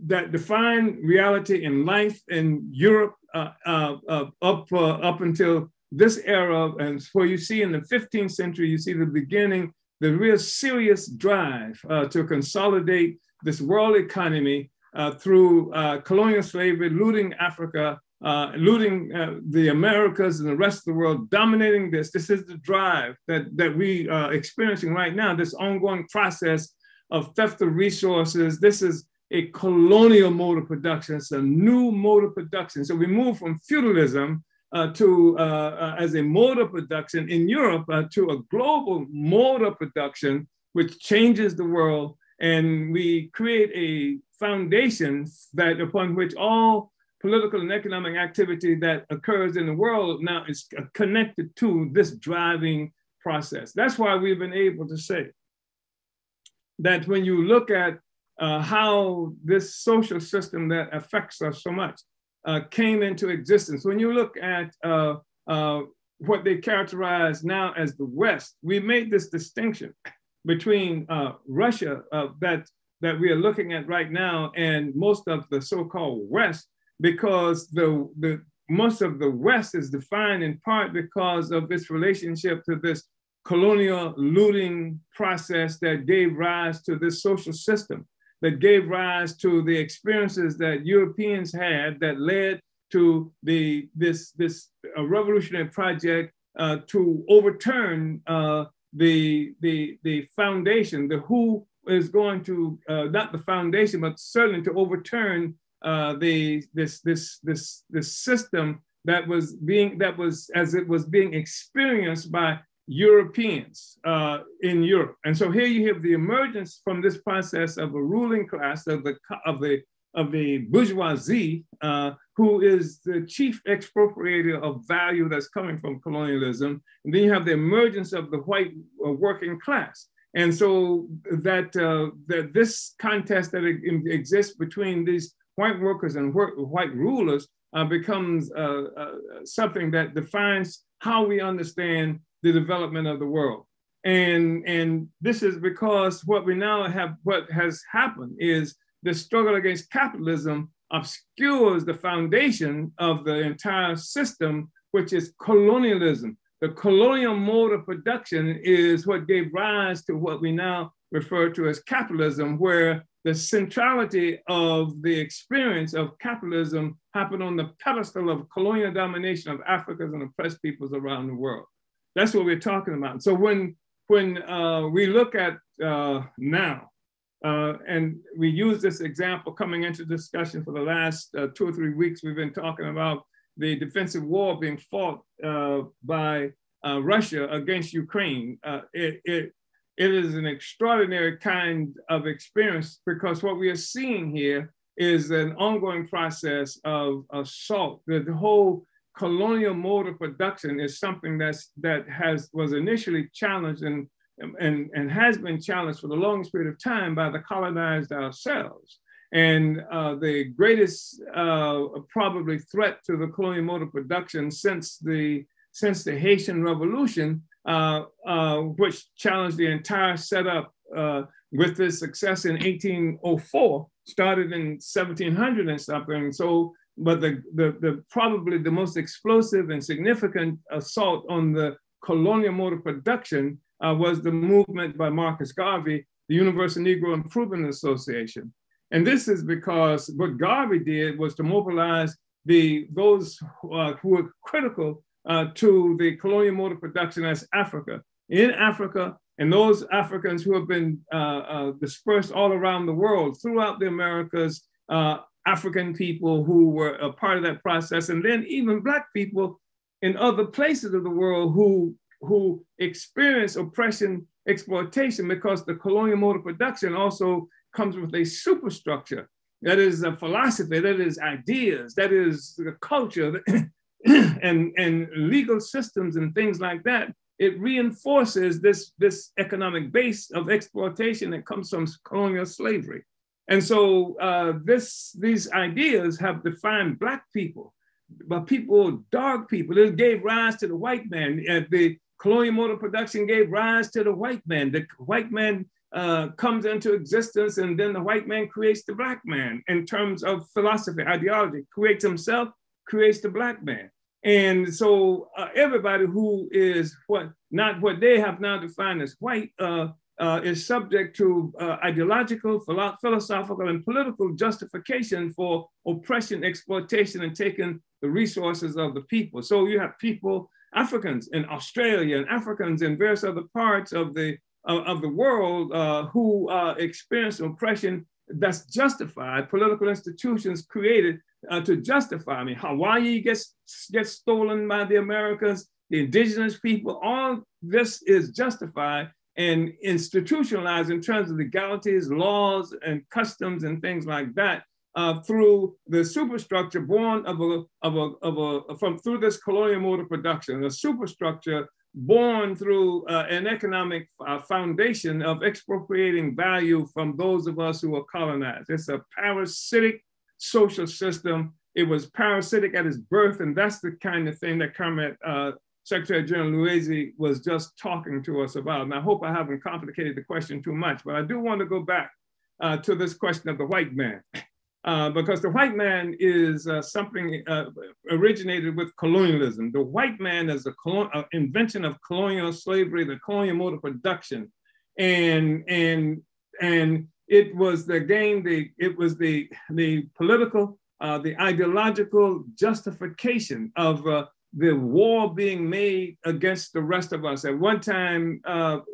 that defined reality and life in Europe uh, uh, uh up, uh, up until this era. And where you see in the 15th century, you see the beginning, the real serious drive to consolidate this world economy uh, through uh, colonial slavery, looting Africa, uh, looting uh, the Americas and the rest of the world, dominating this. This is the drive that, that we are experiencing right now, this ongoing process of theft of resources. This is a colonial mode of production. It's a new mode of production. So we move from feudalism uh, to, uh, uh, as a mode of production in Europe, uh, to a global mode of production, which changes the world. And we create a foundation that upon which all political and economic activity that occurs in the world now is connected to this driving process. That's why we've been able to say that when you look at uh, how this social system that affects us so much uh, came into existence, when you look at uh, uh what they characterize now as the West, we made this distinction between uh, Russia uh, that, that we are looking at right now and most of the so-called West because the, the most of the West is defined in part because of its relationship to this colonial looting process that gave rise to this social system, that gave rise to the experiences that Europeans had that led to the this this uh, revolutionary project uh, to overturn uh, the the the foundation, the who is going to uh, not the foundation, but certainly to overturn uh, the this this this this system that was being that was as it was being experienced by Europeans uh, in Europe. And so here you have the emergence from this process of a ruling class of the of the of the bourgeoisie, uh, who is the chief expropriator of value that's coming from colonialism. And then you have the emergence of the white uh, working class. And so that, uh, that this contest that exists between these white workers and white rulers uh, becomes uh, uh, something that defines how we understand the development of the world. And, and this is because what we now have, what has happened is the struggle against capitalism obscures the foundation of the entire system, which is colonialism. The colonial mode of production is what gave rise to what we now refer to as capitalism, where the centrality of the experience of capitalism happened on the pedestal of colonial domination of Africans and oppressed peoples around the world. That's what we're talking about. So when when uh, we look at uh, now, uh, and we use this example coming into discussion for the last uh, two or three weeks, we've been talking about the defensive war being fought uh, by uh, Russia against Ukraine. It, it, it is an extraordinary kind of experience because what we are seeing here is an ongoing process of assault. The, the whole colonial mode of production is something that's that has was initially challenged and and, and has been challenged for the longest period of time by the colonized ourselves. And uh, the greatest uh, probably threat to the colonial mode of production since the since the Haitian Revolution which challenged the entire setup uh, with this success in 1804, started in 1700 and something. So, but the, the, the probably the most explosive and significant assault on the colonial mode of production uh, was the movement by Marcus Garvey, the Universal Negro Improvement Association. And this is because what Garvey did was to mobilize the those uh, who were critical uh, to the colonial mode of production as Africa. In Africa, and those Africans who have been uh, uh, dispersed all around the world, throughout the Americas, uh, African people who were a part of that process, and then even Black people in other places of the world who, who experience oppression, exploitation, because the colonial mode of production also comes with a superstructure that is a philosophy, that is ideas, that is a culture and, and legal systems and things like that, it reinforces this, this economic base of exploitation that comes from colonial slavery. And so uh, this, these ideas have defined Black people, but people, dark people. It gave rise to the white man. Uh, the colonial mode of production gave rise to the white man. The white man uh, comes into existence, and then the white man creates the Black man in terms of philosophy, ideology, creates himself, creates the black man. And so uh, everybody who is what not what they have now defined as white uh, uh, is subject to uh, ideological, philo philosophical, and political justification for oppression, exploitation, and taking the resources of the people. So you have people, Africans in Australia and Africans in various other parts of the, uh, of the world uh, who experience oppression that's justified, political institutions created uh, to justify. I mean, Hawaii gets, gets stolen by the Americans, the indigenous people, all this is justified and institutionalized in terms of legalities, laws, and customs and things like that uh, through the superstructure born of a, of a, of a, from through this colonial mode of production, a superstructure born through uh, an economic uh, foundation of expropriating value from those of us who are colonized. It's a parasitic social system. It was parasitic at its birth, and that's the kind of thing that Comrade uh, Secretary General Luwezi was just talking to us about. And I hope I haven't complicated the question too much, but I do want to go back uh, to this question of the white man. Uh, because the white man is uh, something uh, originated with colonialism. The white man is colon- uh, invention of colonial slavery, the colonial mode of production, and and and it was the game. The it was the the political, uh, the ideological justification of the war being made against the rest of us. At one time,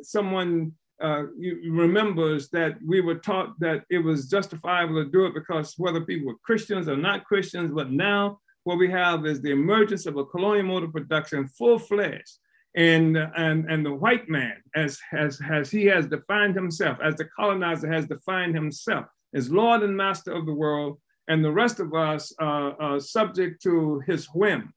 someone uh, remembers that we were taught that it was justifiable to do it because whether people were Christians or not Christians, but now what we have is the emergence of a colonial mode of production full-fledged. And, and, and the white man, as, as, as he has defined himself, as the colonizer has defined himself, as Lord and Master of the world, and the rest of us are, subject to his whims.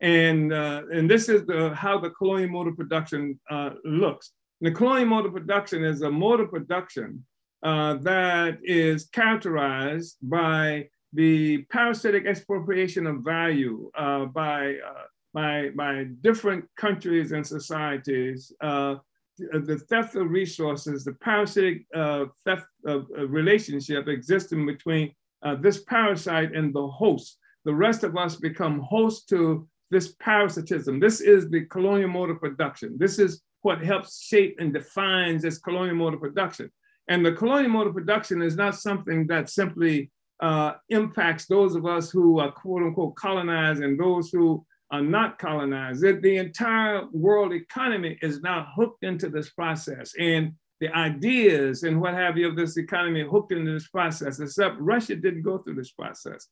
And, uh, and this is the, how the colonial mode of production uh, looks. The colonial mode of production is a mode of production uh, that is characterized by the parasitic expropriation of value uh, by, uh, by, by different countries and societies, uh, the theft of resources, the parasitic uh, theft of relationship existing between uh, this parasite and the host. The rest of us become host to this parasitism. This is the colonial mode of production. This is what helps shape and defines this colonial mode of production. And the colonial mode of production is not something that simply uh, impacts those of us who are quote unquote colonized and those who are not colonized. That the entire world economy is now hooked into this process. And the ideas and what have you of this economy hooked into this process, except Russia didn't go through this process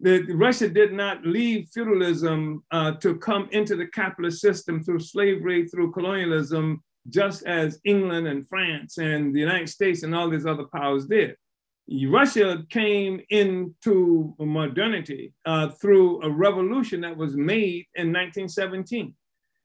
that Russia did not leave feudalism uh, to come into the capitalist system through slavery, through colonialism, just as England and France and the United States and all these other powers did. Russia came into modernity uh, through a revolution that was made in 1917.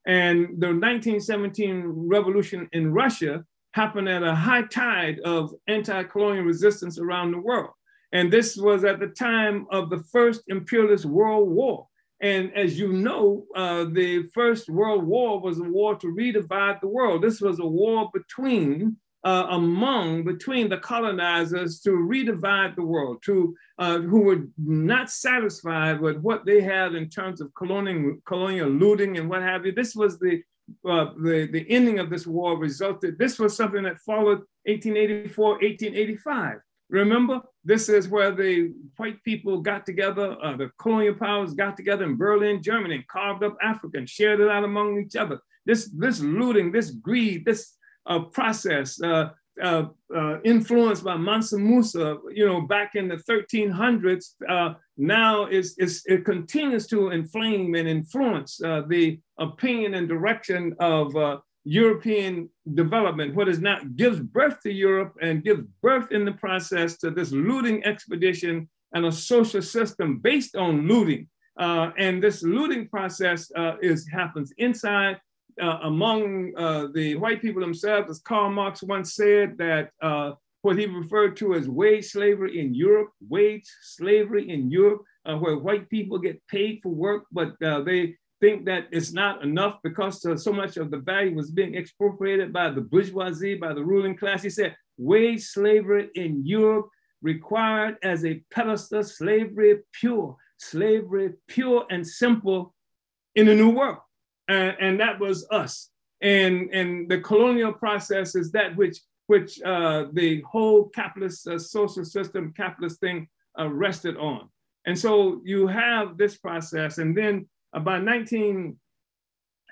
And the 1917 revolution in Russia happened at a high tide of anti colonial resistance around the world. And this was at the time of the First Imperialist World War. And as you know, uh, the First World War was a war to redivide the world. This was a war between, uh, among, between the colonizers to redivide the world, to uh, who were not satisfied with what they had in terms of colonial, colonial looting and what have you. This was the uh, the, the ending of this war resulted, this was something that followed 1884, 1885. Remember, this is where the white people got together, uh, the colonial powers got together in Berlin, Germany, and carved up Africa and shared it out among each other. This, this looting, this greed, this uh, process uh, uh, uh influenced by Mansa Musa, you know, back in the 1300s, uh, now is, is, it continues to inflame and influence the opinion and direction of European development, what is now gives birth to Europe and gives birth in the process to this looting expedition and a social system based on looting. Uh, and this looting process uh, is happens inside uh, among uh, the white people themselves, as Karl Marx once said that uh, what he referred to as wage slavery in Europe, wage slavery in Europe, uh, where white people get paid for work, but they think that it's not enough because so much of the value was being expropriated by the bourgeoisie, by the ruling class. He said, wage slavery in Europe required as a pedestal slavery pure, slavery pure and simple in the new world. And, and that was us. And, and the colonial process is that which, which uh, the whole capitalist uh, social system, capitalist thing uh, rested on. And so you have this process. And then about 19,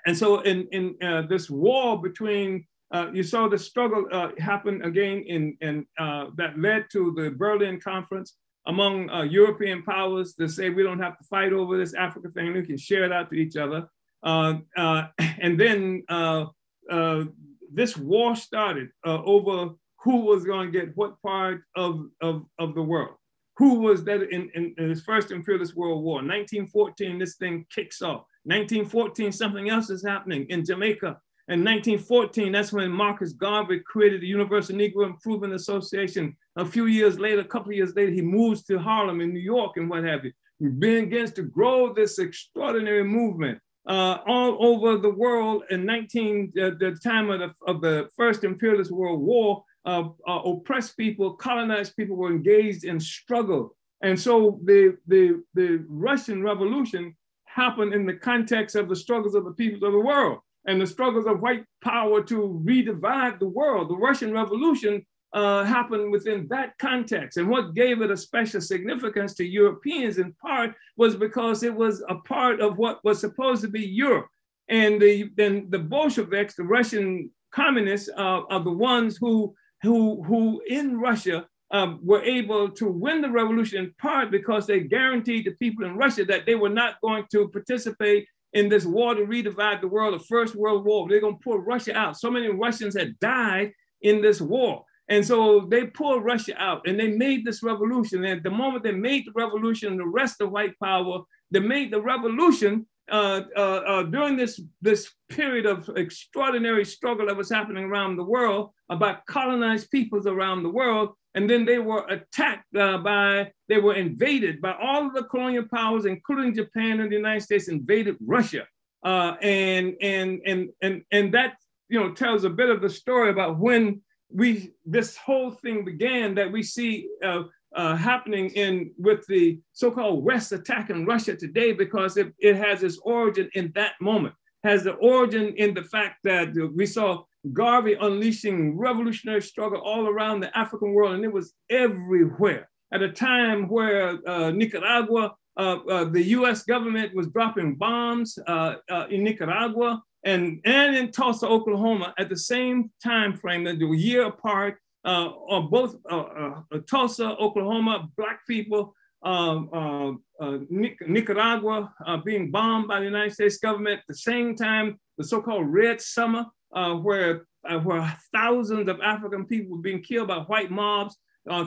and so in, in uh, this war between, uh, you saw the struggle uh, happen again in, in uh, that led to the Berlin conference among uh, European powers to say we don't have to fight over this Africa thing, we can share it out to each other. Uh, uh and then uh, uh, this war started over who was going to get what part of, of, of the world. Who was that in, in, in his first imperialist world war? 1914 this thing kicks off. 1914 something else is happening in jamaica. In 1914 that's when marcus garvey created the universal negro improvement association. A few years later a couple of years later he moves to harlem in new york and what have you. He begins to grow this extraordinary movement uh, all over the world in 19 uh, the time of the, of the first imperialist world war uh, uh, oppressed people, colonized people were engaged in struggle. And so the, the, the Russian Revolution happened in the context of the struggles of the peoples of the world and the struggles of white power to redivide the world. The Russian Revolution uh, happened within that context. And what gave it a special significance to Europeans in part was because it was a part of what was supposed to be Europe. And the, then the Bolsheviks, the Russian communists, uh, are the ones who who, who in Russia um, were able to win the revolution in part because they guaranteed the people in Russia that they were not going to participate in this war to redivide the world, the First World War. They're going to pull Russia out. So many Russians had died in this war. And so they pulled Russia out and they made this revolution. And the moment they made the revolution, the rest of white power, they made the revolution uh, uh, uh, during this, this period of extraordinary struggle that was happening around the world about colonized peoples around the world. And then they were attacked uh, by, they were invaded by all of the colonial powers, including Japan and the United States, invaded Russia. Uh, and, and, and, and, and that you know, tells a bit of the story about when we, this whole thing began that we see uh, uh, happening in with the so-called West attacking Russia today because it, it has its origin in that moment, has the origin in the fact that we saw Garvey unleashing revolutionary struggle all around the African world, and it was everywhere. At a time where uh, Nicaragua, uh, uh the US government was dropping bombs uh, uh, in Nicaragua and, and in Tulsa, Oklahoma at the same time frame, a year apart, uh, on both uh, uh, Tulsa, Oklahoma, Black people, um, uh, uh, Nicaragua uh, being bombed by the United States government. At the same time, the so-called Red Summer, where where thousands of African people were being killed by white mobs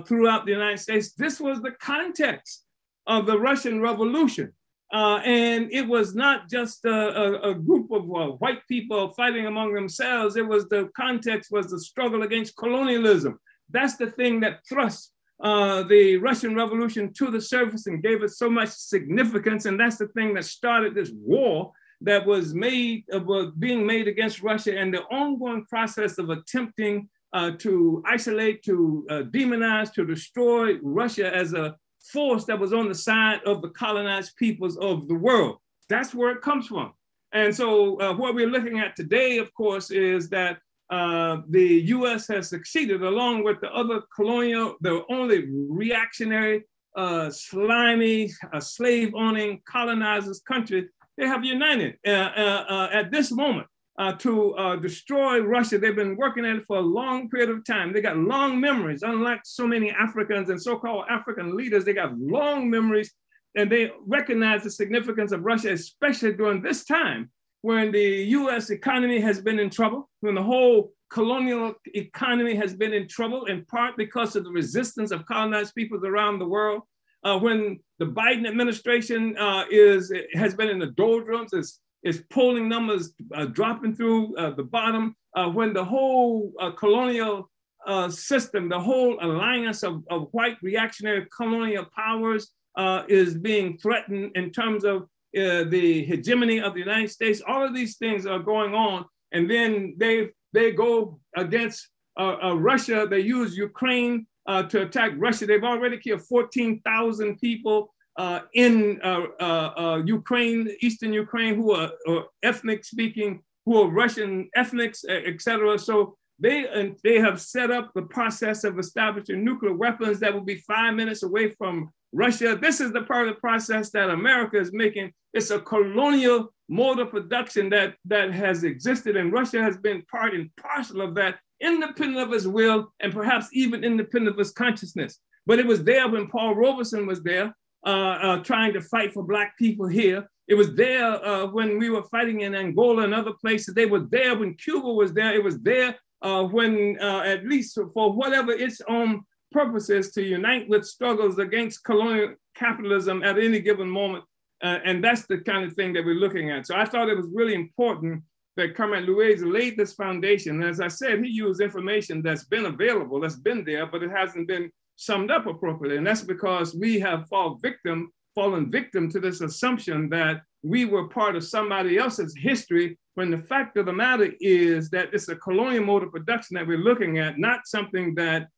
throughout the United States. This was the context of the Russian Revolution. Uh, and it was not just a, a, a group of uh, white people fighting among themselves. It was the context was the struggle against colonialism. That's the thing that thrust uh, the Russian Revolution to the surface and gave it so much significance. And that's the thing that started this war that was made, uh, was being made against Russia and the ongoing process of attempting uh, to isolate, to uh, demonize, to destroy Russia as a force that was on the side of the colonized peoples of the world. That's where it comes from. And so, uh, what we're looking at today, of course, is that uh, the US has succeeded, along with the other colonial, the only reactionary, uh, slimy, uh, slave owning colonizers country, they have united uh, uh, at this moment uh, to uh, destroy Russia. They've been working at it for a long period of time. They got long memories, unlike so many Africans and so called African leaders, they got long memories and they recognize the significance of Russia, especially during this time when the US economy has been in trouble, when the whole colonial economy has been in trouble, in part because of the resistance of colonized peoples around the world. Uh, when the Biden administration uh, is has been in the doldrums, is is polling numbers uh, dropping through uh, the bottom uh, when the whole uh, colonial uh, system, the whole alliance of, of white reactionary colonial powers uh, is being threatened in terms of the hegemony of the United States. All of these things are going on. And then they, they go against Russia. They use Ukraine to attack Russia. They've already killed 14,000 people uh, in uh, uh, uh, Ukraine, Eastern Ukraine, who are, are, ethnic speaking, who are Russian ethnics, etc. So they they have set up the process of establishing nuclear weapons that will be five minutes away from Russia. This is the part of the process that America is making. It's a colonial mode of production that, that has existed, and Russia has been part and parcel of that, independent of its will, and perhaps even independent of its consciousness. But it was there when Paul Robeson was there, uh, uh, trying to fight for Black people here. It was there uh, when we were fighting in Angola and other places. They were there when Cuba was there. It was there uh, when, uh, at least for whatever its own purposes, to unite with struggles against colonial capitalism at any given moment. Uh, and that's the kind of thing that we're looking at. So I thought it was really important that Comrade Luwezi laid this foundation. And as I said, he used information that's been available, that's been there, but it hasn't been summed up appropriately. And that's because we have fallen victim, fallen victim to this assumption that we were part of somebody else's history when the fact of the matter is that it's a colonial mode of production that we're looking at, not something that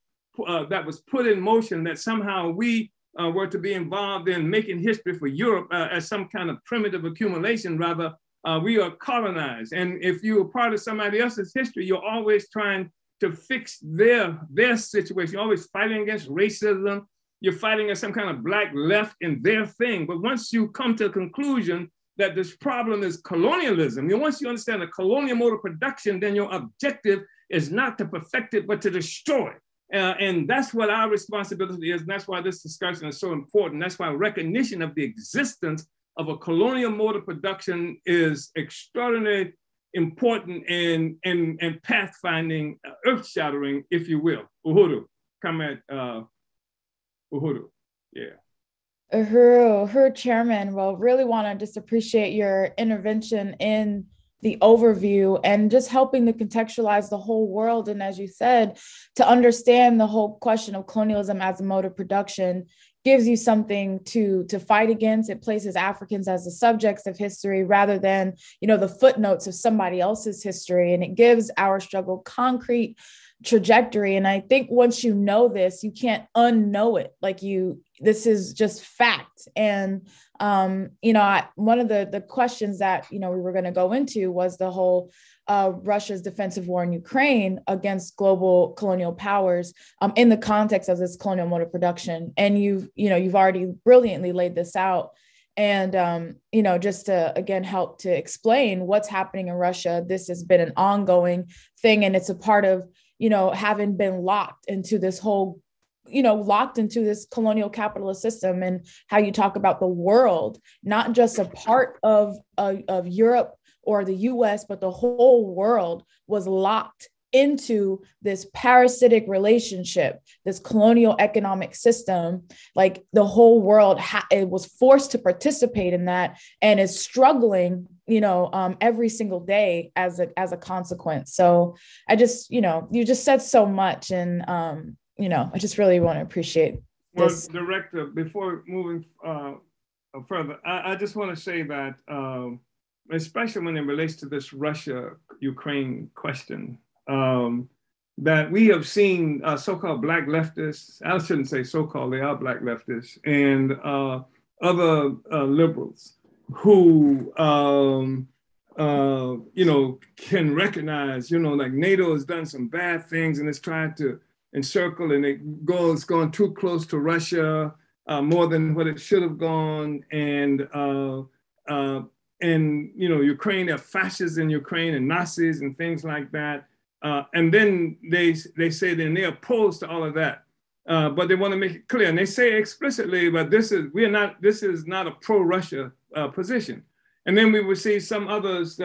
uh, that was put in motion that somehow we uh, were to be involved in making history for Europe uh, as some kind of primitive accumulation. Rather, uh, we are colonized. And if you're part of somebody else's history, you're always trying to fix their, their situation. You're always fighting against racism. You're fighting against some kind of black left in their thing. But once you come to a conclusion that this problem is colonialism, you once you understand the colonial mode of production, then your objective is not to perfect it, but to destroy it. Uh, and that's what our responsibility is. And that's why this discussion is so important. That's why recognition of the existence of a colonial mode of production is extraordinarily important and, and, and pathfinding, uh, earth shattering, if you will. Uhuru, come at uh, Uhuru. Yeah. Uhuru, Uhuru chairman, well, really want to just appreciate your intervention in the overview and just helping to contextualize the whole world. And as you said, to understand the whole question of colonialism as a mode of production gives you something to to fight against. It places africans as the subjects of history rather than you know the footnotes of somebody else's history. And it gives our struggle concrete trajectory. And i think once you know this you can't unknow it. Like you this is just fact and um, you know, I, one of the the questions that you know we were going to go into was the whole uh, Russia's defensive war in Ukraine against global colonial powers um, in the context of this colonial mode of production. And you've you know you've already brilliantly laid this out. And um, you know, just to again help to explain what's happening in Russia, this has been an ongoing thing, and it's a part of you know having been locked into this whole you know locked into this colonial capitalist system and how you talk about the world not just a part of of Europe or the US but the whole world was locked into this parasitic relationship this colonial economic system. Like the whole world ha- it was forced to participate in that and is struggling you know um, every single day as a as a consequence. So i just you know you just said so much and um you know, I just really want to appreciate well, Director, before moving uh, further, I, I, just want to say that, um, especially when it relates to this Russia-Ukraine question, um, that we have seen uh, so-called black leftists, I shouldn't say so-called, they are black leftists, and uh, other uh, liberals who, um, uh, you know, can recognize, you know, like NATO has done some bad things and is trying to encircled and it goes gone too close to Russia, uh, more than what it should have gone. And uh, uh, and you know, Ukraine have fascists in Ukraine and Nazis and things like that. Uh, and then they they say that they're opposed to all of that. Uh, but they want to make it clear, and they say explicitly, but this is we are not. This is not a pro-Russia uh, position. And then we will see some others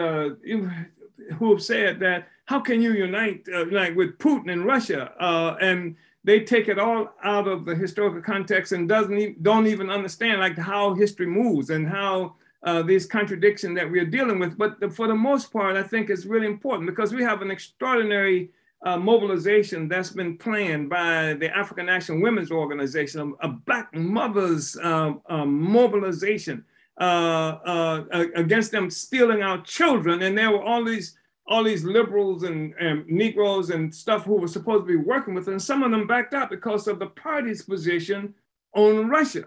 who have said that how can you unite uh, like with Putin and Russia? Uh, and they take it all out of the historical context and doesn't even, don't even understand like how history moves and how uh, these contradictions that we're dealing with. But the, for the most part, I think it's really important because we have an extraordinary uh, mobilization that's been planned by the African National Women's Organization, a, a Black mothers um, um, mobilization uh, uh, against them stealing our children. And there were all these all these liberals and, and, Negroes and stuff who were supposed to be working with, and some of them backed out because of the party's position on Russia.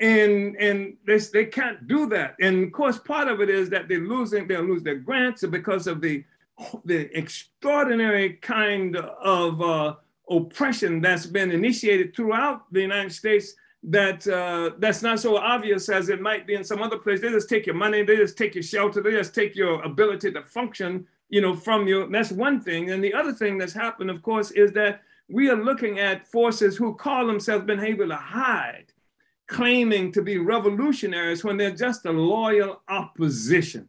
And and they, they can't do that. And of course, part of it is that they're losing, they'll lose their grants because of the, the extraordinary kind of uh, oppression that's been initiated throughout the United States that uh, that's not so obvious as it might be in some other place. They just take your money, they just take your shelter, they just take your ability to function, you know, from you. That's one thing. And the other thing that's happened, of course, is that we are looking at forces who call themselves being able to hide, claiming to be revolutionaries when they're just a loyal opposition.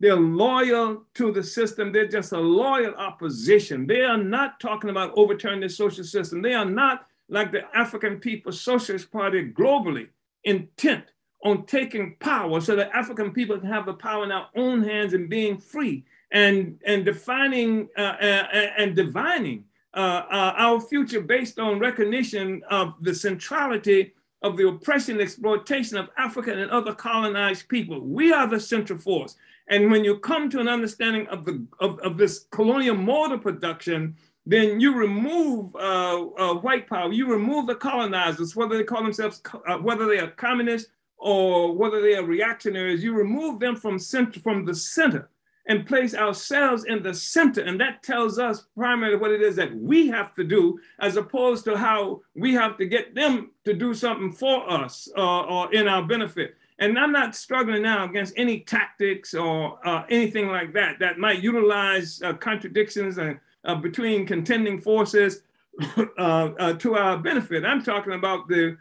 They're loyal to the system. They're just a loyal opposition. They are not talking about overturning the social system. They are not like the African People's Socialist Party globally intent on taking power so that African people can have the power in our own hands and being free and, and defining uh, uh, and divining uh, uh, our future based on recognition of the centrality of the oppression and exploitation of African and other colonized people. We are the central force. And when you come to an understanding of, the, of, of this colonial mode of production, then you remove uh, uh, white power, you remove the colonizers, whether they call themselves, uh, whether they are communists or whether they are reactionaries, you remove them from, center, from the center and place ourselves in the center. And that tells us primarily what it is that we have to do, as opposed to how we have to get them to do something for us uh, or in our benefit. And I'm not struggling now against any tactics or uh, anything like that that might utilize uh, contradictions and between contending forces uh, uh, to our benefit. I'm talking about the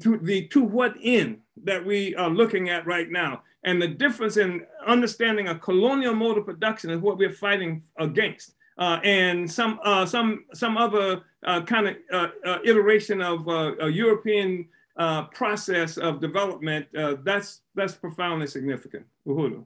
to, the to what end that we are looking at right now, and the difference in understanding a colonial mode of production is what we're fighting against. Uh, and some uh, some some other uh, kind of uh, uh, iteration of uh, a European process of development. that's that's profoundly significant. Uhuru.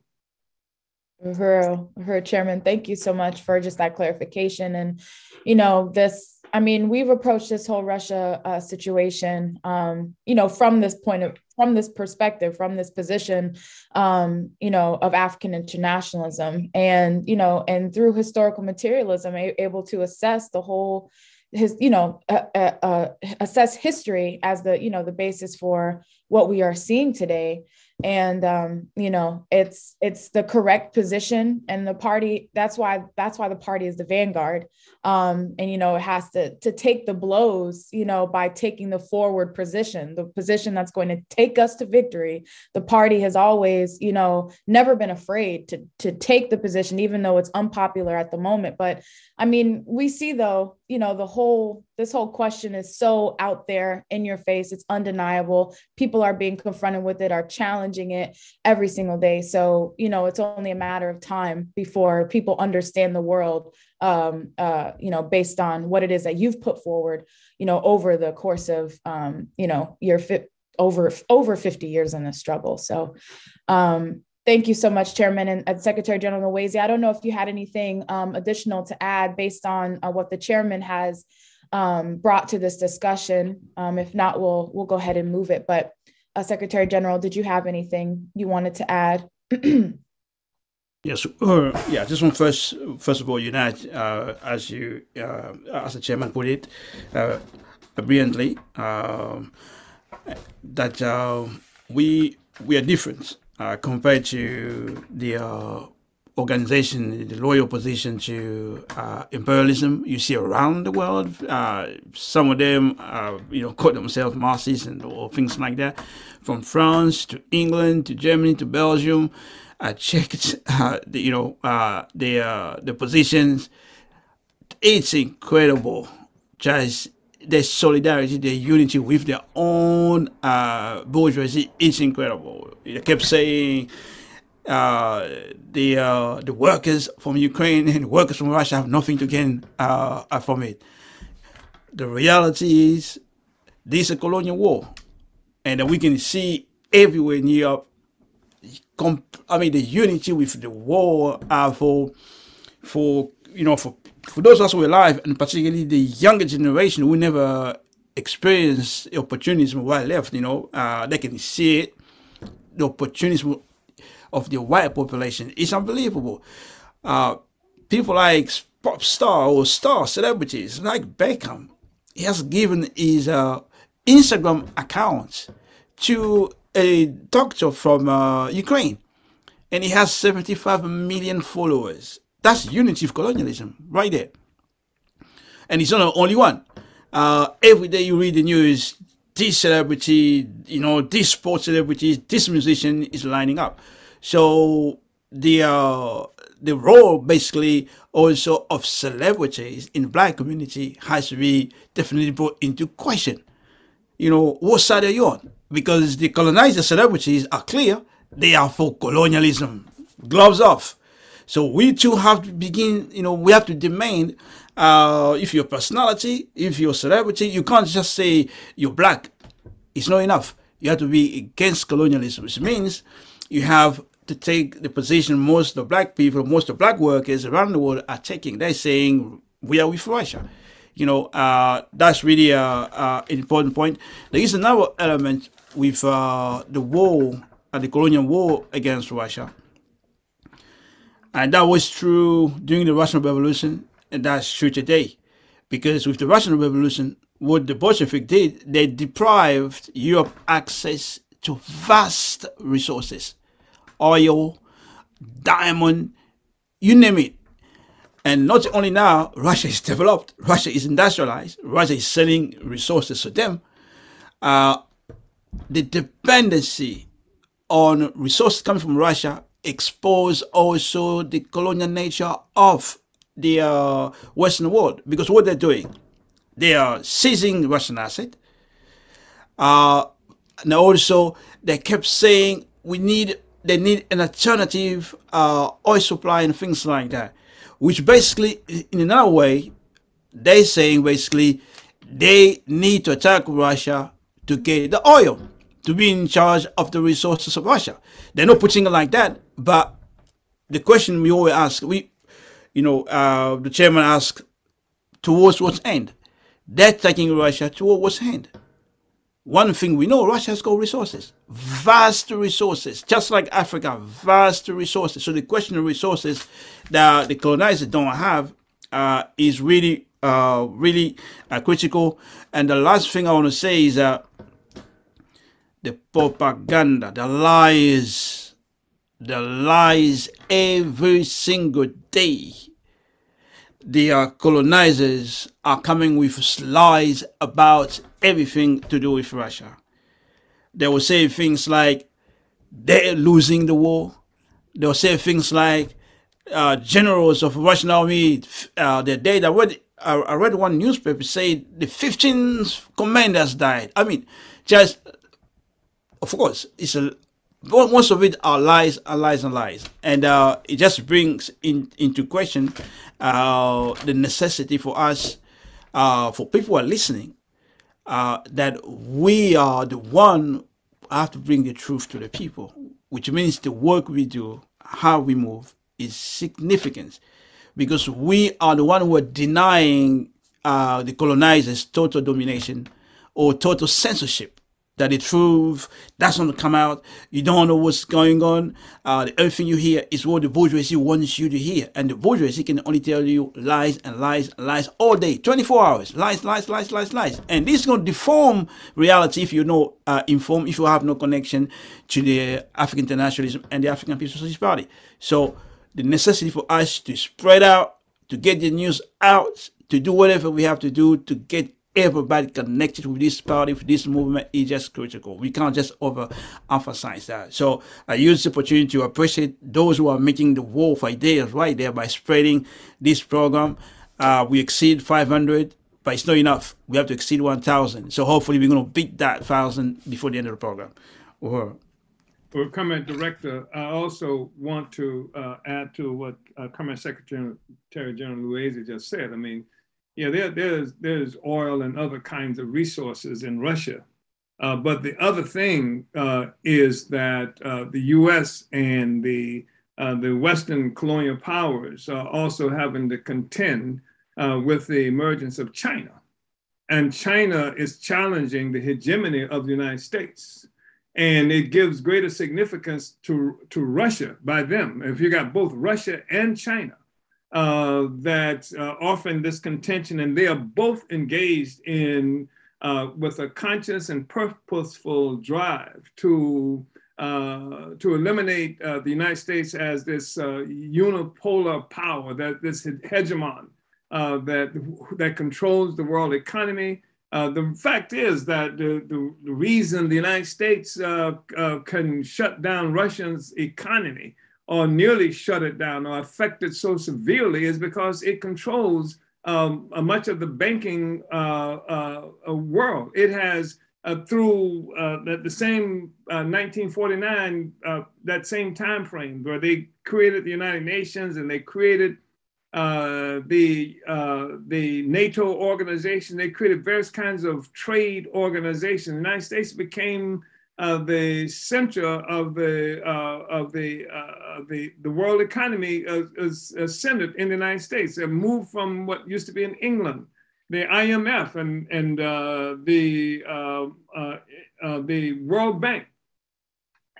Her, her chairman, thank you so much for just that clarification. And, you know, this, I mean, we've approached this whole Russia uh, situation, um, you know, from this point of, from this perspective, from this position, um, you know, of African internationalism and, you know, and through historical materialism, able to assess the whole, his, you know, uh, uh, uh assess history as the, you know, the basis for what we are seeing today and um, you know it's it's the correct position and the party that's why that's why the party is the vanguard. Um, and you know it has to to take the blows you know by taking the forward position the position that's going to take us to victory. The party has always you know never been afraid to to take the position even though it's unpopular at the moment. But i mean we see though you know the whole this whole question is so out there in your face. It's undeniable. People are being confronted with it are challenging it every single day. So you know it's only a matter of time before people understand the world um, uh, you know based on what it is that you've put forward you know over the course of um, you know your fit over over 50 years in this struggle. So um, Thank you so much, Chairman and, and Secretary General Luwezi. I don't know if you had anything um, additional to add based on uh, what the chairman has um, brought to this discussion. Um, if not, we'll we'll go ahead and move it. But uh, Secretary General, did you have anything you wanted to add? yes, uh, yeah. Just want first first of all unite uh, as you uh, as the chairman put it uh, brilliantly um, that we we are different uh, compared to the uh, organization, the loyal position to uh, imperialism you see around the world. Uh, some of them, uh, you know, call themselves Marxists and or things like that. From France to England to Germany to Belgium, I checked, uh, the, you know, the the positions. It's incredible, just their solidarity, their unity with their own uh, bourgeoisie is incredible. They kept saying uh, the uh, the workers from Ukraine and workers from Russia have nothing to gain uh, from it. The reality is this is a colonial war, and we can see everywhere in Europe. I mean, the unity with the war uh, for for you know for for those of us who are alive, and particularly the younger generation who never experienced the opportunities while left, you know, uh, they can see it. The opportunities of the white population is unbelievable. Uh, people like pop star or star celebrities like Beckham, he has given his uh, Instagram account to a doctor from uh, Ukraine, and he has 75 million followers. That's unity of colonialism right there. And he's not the only one. Uh, every day you read the news, this celebrity, you know, this sports celebrity, this musician is lining up. So the uh, the role basically also of celebrities in the black community has to be definitely put into question. You know, what side are you on? Because the colonizer celebrities are clear, they are for colonialism. Gloves off. So we too have to begin, you know, we have to demand uh, if your personality, if you're celebrity, you can't just say you're black. It's not enough. You have to be against colonialism, which means you have to take the position most of the black people, most of black workers around the world are taking. They're saying we are with Russia. You know, uh, that's really an important point. There is another element with uh, the war, uh, the colonial war against Russia. And that was true during the Russian Revolution, and that's true today. Because with the Russian Revolution, what the Bolshevik did, they deprived Europe access to vast resources oil, diamond, you name it. And not only now, Russia is developed, Russia is industrialized, Russia is selling resources to them. Uh, the dependency on resources coming from Russia expose also the colonial nature of the uh, Western world because what they're doing, they are seizing Russian asset. Uh, and also, they kept saying we need they need an alternative uh, oil supply and things like that. Which basically, in another way, they're saying basically they need to attack Russia to get the oil, to be in charge of the resources of Russia. They're not putting it like that, but the question we always ask, we, you know, uh, the chairman asked, towards what end? They're taking Russia towards what end? One thing we know, Russia has got resources, vast resources, just like Africa, vast resources. So the question of resources that the colonizers don't have uh, is really, uh, really uh, critical. And the last thing I want to say is that the propaganda, the lies, the lies every single day the uh, colonizers are coming with lies about everything to do with Russia. They will say things like they're losing the war. They'll say things like uh, generals of Russian army, uh, they're dead. I read, I read one newspaper say the 15 commanders died. I mean, just, of course, it's a most of it are lies and lies and lies. And uh, it just brings in, into question uh, the necessity for us uh, for people who are listening uh, that we are the one have to bring the truth to the people which means the work we do how we move is significant. Because we are the one who are denying uh, the colonizers total domination or total censorship that the truth that's going to come out. You don't know what's going on. Uh, the only thing you hear is what the bourgeoisie wants you to hear. And the bourgeoisie can only tell you lies and lies and lies all day, 24 hours. Lies, lies, lies, lies, lies. And this is going to deform reality if you're not uh, informed, if you have no connection to the African internationalism and the African People's Socialist Party. So the necessity for us to spread out, to get the news out, to do whatever we have to do to get everybody connected with this party, with this movement is just critical. We can't just overemphasize that. So I use the opportunity to appreciate those who are making the war for ideas right there by spreading this program. Uh, we exceed 500, but it's not enough. We have to exceed 1,000. So hopefully we're going to beat that 1,000 before the end of the program. Or well, comment director, I also want to uh, add to what uh, comment secretary General Luwezi just said. I mean, yeah, there, there's there's oil and other kinds of resources in Russia. Uh, but the other thing uh, is that uh, the U.S. and the uh, the Western colonial powers are also having to contend uh, with the emergence of China, and China is challenging the hegemony of the United States, and it gives greater significance to to Russia by them. If you got both Russia and China uh, that uh, often this contention, and they are both engaged in uh, with a conscious and purposeful drive to uh, to eliminate uh, the United States as this unipolar power, that this hegemon that that controls the world economy. The fact is that the, the, the reason the United States can shut down Russia's economy or nearly shut it down or affect it so severely is because it controls um, much of the banking uh, uh, world. It has, through the, the, same 1949, that same time frame where they created the United Nations and they created uh, the uh, the NATO organization. They created various kinds of trade organizations. The United States became uh, the center of the uh, of the uh, the the world economy is, centered in the United States. It moved from what used to be in England, the IMF and and the the World Bank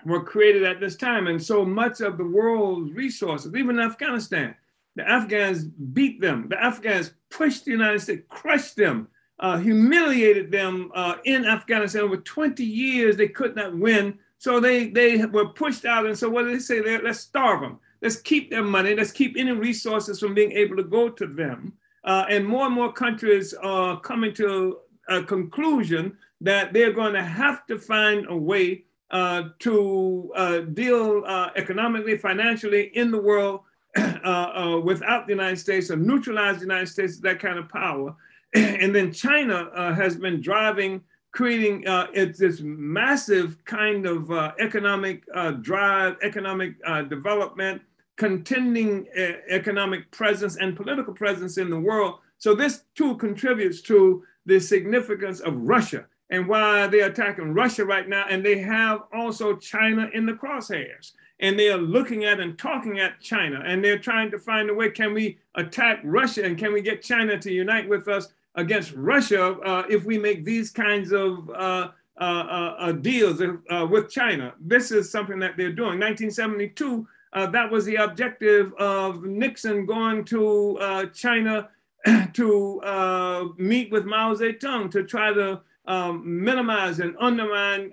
were created at this time, and so much of the world's resources, even Afghanistan the Afghans beat them. The Afghans pushed the United States, crushed them, uh, humiliated them uh, in Afghanistan. Over 20 years, they could not win. So they, they were pushed out. And so what did they say? Let's starve them. Let's keep their money. Let's keep any resources from being able to go to them. Uh, and more and more countries are coming to a conclusion that they're going to have to find a way uh, to uh, deal uh, economically, financially in the world uh, uh, without the United States or neutralize the United States, that kind of power. and then China uh, has been driving, creating uh, it's this massive kind of uh, economic uh, drive, economic development, contending economic presence and political presence in the world. So this too contributes to the significance of Russia and why they're attacking Russia right now. And they have also China in the crosshairs and they are looking at and talking at China and they're trying to find a way can we attack Russia and can we get China to unite with us against Russia uh, if we make these kinds of uh, uh, uh, uh deals with China. This is something that they're doing. 1972, that was the objective of Nixon going to China to meet with Mao Zedong to try to um, minimize and undermine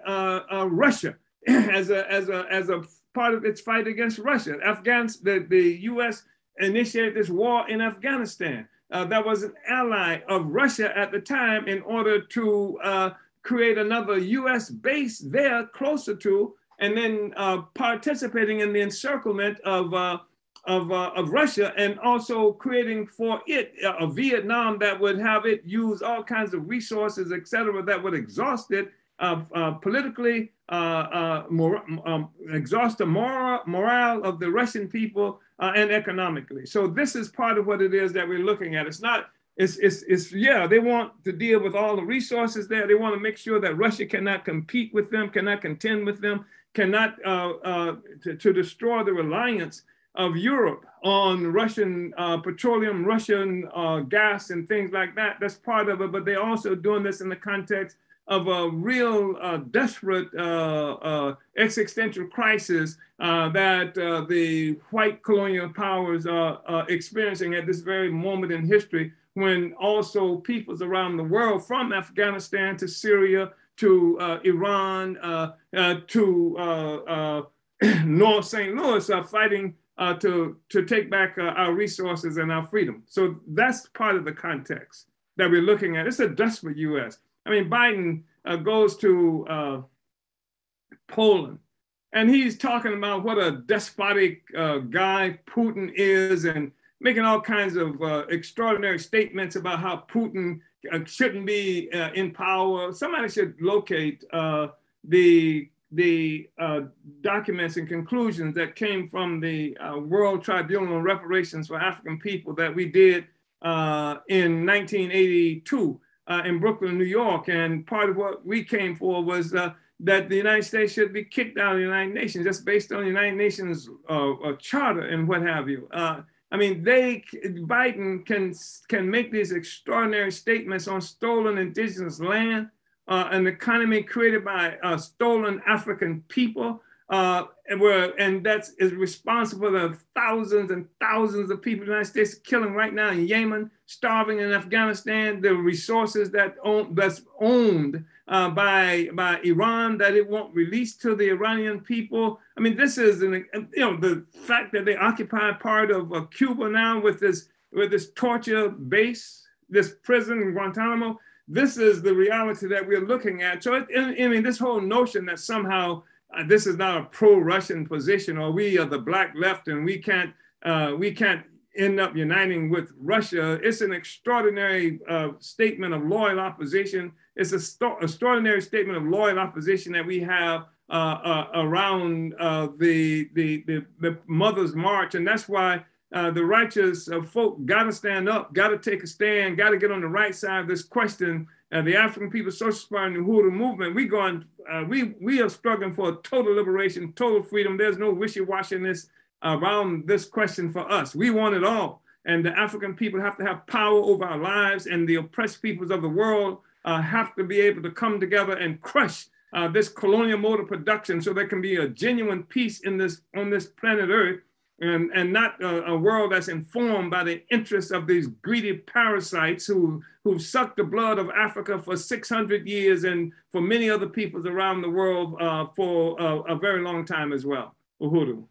Russia as a, as a, as a part of its fight against Russia. Afghans, the, the US initiated this war in Afghanistan. Uh, that was an ally of Russia at the time in order to uh, create another US base there closer to, and then uh, participating in the encirclement of, uh, of, uh, of Russia and also creating for it a Vietnam that would have it use all kinds of resources, et cetera, that would exhaust it uh, politically, mor- um, exhaust the moral, morale of the Russian people uh, and economically. So this is part of what it is that we're looking at. It's not, it's, it's, it's, yeah, they want to deal with all the resources there. They want to make sure that Russia cannot compete with them, cannot contend with them, cannot, uh, uh, to, to destroy the reliance of Europe on Russian uh, petroleum, Russian uh, gas, and things like that. That's part of it. But they're also doing this in the context of a real uh, desperate uh, uh, existential crisis uh, that uh, the white colonial powers are experiencing at this very moment in history when also peoples around the world from Afghanistan to Syria to uh, Iran to North St. Louis are fighting to, to take back our resources and our freedom. So that's part of the context that we're looking at. It's a desperate US. I mean, Biden uh, goes to uh, Poland and he's talking about what a despotic uh, guy Putin is and making all kinds of uh, extraordinary statements about how Putin uh, shouldn't be uh, in power. Somebody should locate the the uh, documents and conclusions that came from the uh, World Tribunal on Reparations for African People that we did uh, in 1982 uh, in Brooklyn, New York. And part of what we came for was uh, that the United States should be kicked out of the United Nations just based on the United Nations uh, uh charter and what have you. Uh, I mean, they Biden can can make these extraordinary statements on stolen indigenous land, uh, an economy created by stolen African people uh, and, we're, and that's is responsible for thousands and thousands of people in the United States killing right now in Yemen, starving in Afghanistan, the resources that own, that's owned uh, by, by Iran that it won't release to the Iranian people. I mean, this is an, you know, the fact that they occupy part of uh, Cuba now with this, with this torture base, this prison in Guantanamo, this is the reality that we're looking at. So, I mean, this whole notion that somehow this is not a pro-Russian position, or we are the black left, and we can't uh, we can't end up uniting with Russia. It's an extraordinary uh, statement of loyal opposition. It's a extraordinary statement of loyal opposition that we have uh, uh, around uh, the, the, the, the, Mother's March. And that's why uh, the righteous uh, folk got to stand up, got to take a stand, got to get on the right side of this question. The African People Social Party and the Uhuru movement, we going, we, we are struggling for total liberation, total freedom. There's no wishy-washiness around this question for us. We want it all. And the African people have to have power over our lives, and the oppressed peoples of the world uh, have to be able to come together and crush uh, this colonial mode of production so there can be a genuine peace in this on this planet Earth and, and not a, a, world that's informed by the interests of these greedy parasites who, who've sucked the blood of Africa for 600 years and for many other peoples around the world uh, for uh, a very long time as well. Uhuru.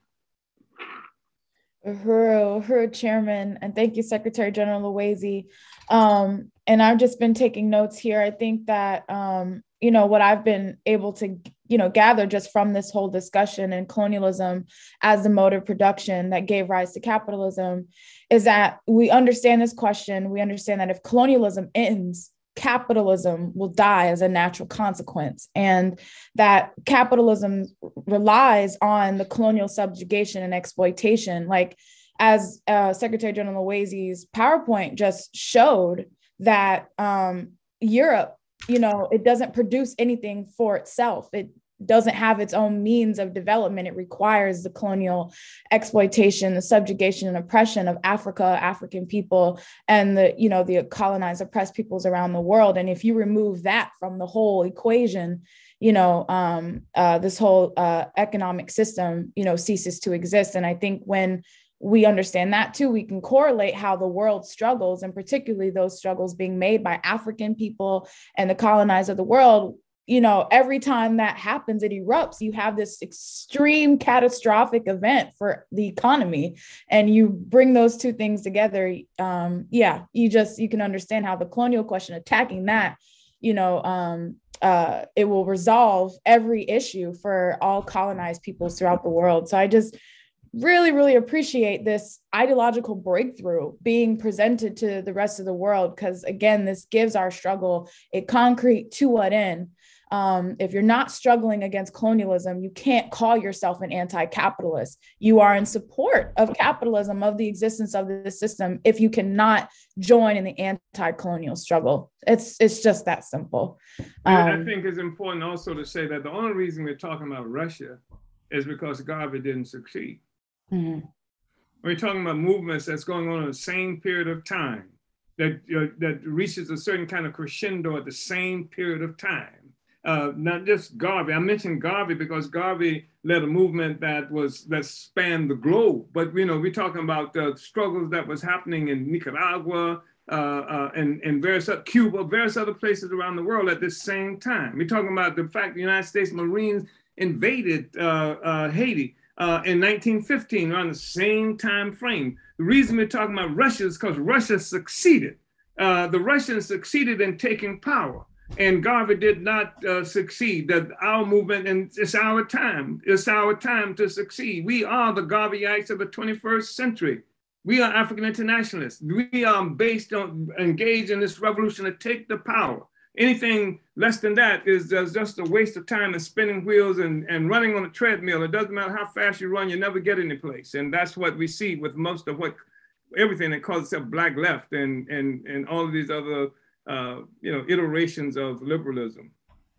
Uhuru, Uhuru Chairman, and thank you, Secretary General Luwezi. Um, and I've just been taking notes here. I think that um, you know what I've been able to you know gather just from this whole discussion and colonialism as the mode of production that gave rise to capitalism is that we understand this question. We understand that if colonialism ends, capitalism will die as a natural consequence and that capitalism relies on the colonial subjugation and exploitation like as uh, secretary general Luwezi's powerpoint just showed that um, europe you know it doesn't produce anything for itself it doesn't have its own means of development. It requires the colonial exploitation, the subjugation and oppression of Africa, African people, and the, you know, the colonized, oppressed peoples around the world. And if you remove that from the whole equation, you know, um, uh, this whole uh, economic system, you know, ceases to exist. And I think when we understand that too, we can correlate how the world struggles, and particularly those struggles being made by African people and the colonized of the world you know, every time that happens, it erupts, you have this extreme catastrophic event for the economy. And you bring those two things together. Um, yeah, you just, you can understand how the colonial question attacking that, you know, um, uh, it will resolve every issue for all colonized peoples throughout the world. So I just really, really appreciate this ideological breakthrough being presented to the rest of the world. Because again, this gives our struggle a concrete to what end um, if you're not struggling against colonialism, you can't call yourself an anti capitalist. You are in support of capitalism, of the existence of the system, if you cannot join in the anti colonial struggle. It's, it's just that simple. Um, I think it's important also to say that the only reason we're talking about Russia is because Garvey didn't succeed. Mm-hmm. We're talking about movements that's going on in the same period of time that, uh, that reaches a certain kind of crescendo at the same period of time uh, not just Garvey. I mentioned Garvey because Garvey led a movement that was that spanned the globe. But you know, we're talking about the struggles that was happening in Nicaragua uh, uh, and and various other, Cuba, various other places around the world at the same time. We're talking about the fact the United States Marines invaded uh, uh, Haiti. Uh, in 1915, around the same time frame. The reason we're talking about Russia is because Russia succeeded. the Russians succeeded in taking power and Garvey did not uh, succeed. That our movement, and it's our time. It's our time to succeed. We are the Garveyites of the 21st century. We are African internationalists. We are based on engaged in this revolution to take the power. Anything less than that is just a waste of time and spinning wheels and, and running on a treadmill. It doesn't matter how fast you run, you never get any place. And that's what we see with most of what everything that calls itself black left and and and all of these other uh, you know, iterations of liberalism.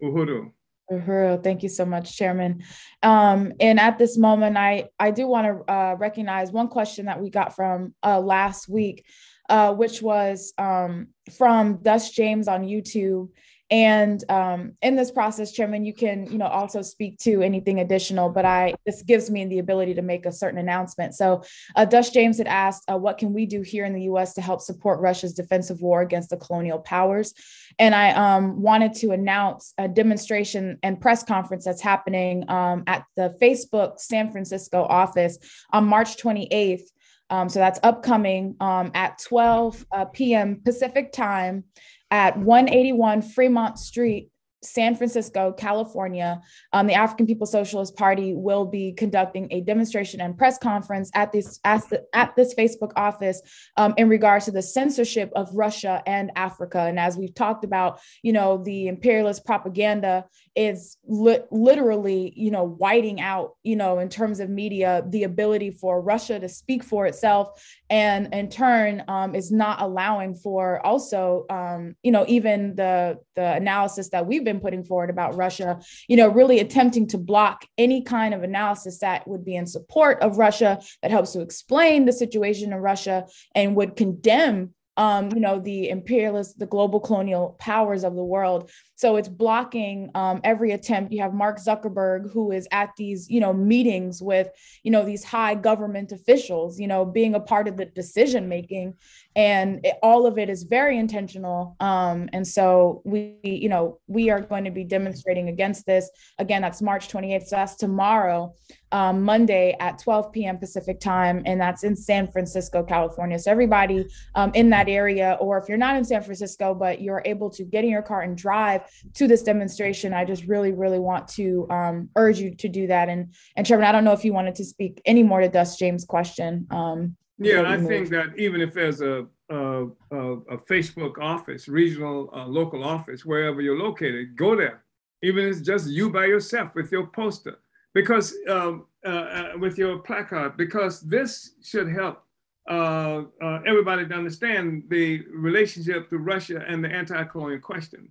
Uhuru. Uhuru, thank you so much, Chairman. Um, and at this moment, I, I do want to uh, recognize one question that we got from uh, last week, uh, which was um, from Dust James on YouTube. And um, in this process, Chairman, you can, you know, also speak to anything additional, but I this gives me the ability to make a certain announcement. So, uh, Dust James had asked, uh, "What can we do here in the U.S. to help support Russia's defensive war against the colonial powers?" And I um, wanted to announce a demonstration and press conference that's happening um, at the Facebook San Francisco office on March 28th Um, so that's upcoming um, at 12 uh, p.m. Pacific time at 181 Fremont Street, San Francisco, California, um, the African People's Socialist Party will be conducting a demonstration and press conference at this at, the, at this Facebook office um, in regards to the censorship of Russia and Africa. And as we've talked about, you know, the imperialist propaganda is li- literally, you know, whiting out, you know, in terms of media, the ability for Russia to speak for itself, and in turn, um, is not allowing for also, um, you know, even the the analysis that we've been putting forward about Russia, you know, really attempting to block any kind of analysis that would be in support of Russia, that helps to explain the situation in Russia and would condemn um, you know, the imperialist, the global colonial powers of the world. So it's blocking um, every attempt. You have Mark Zuckerberg, who is at these, you know, meetings with, you know, these high government officials, you know, being a part of the decision making, and it, all of it is very intentional. Um, and so we, you know, we are going to be demonstrating against this. Again, that's March 28th. So that's tomorrow um, Monday at 12 p.m. Pacific time, and that's in San Francisco, California. So everybody um, in that area, or if you're not in San Francisco but you're able to get in your car and drive to this demonstration, I just really, really want to um, urge you to do that. And and Chairman, I don't know if you wanted to speak any more to Dust James' question. Um, yeah, I think that even if there's a a, a, a Facebook office, regional, uh, local office, wherever you're located, go there. Even if it's just you by yourself with your poster because um, uh, uh, with your placard, because this should help uh, uh, everybody to understand the relationship to Russia and the anti-colonial question.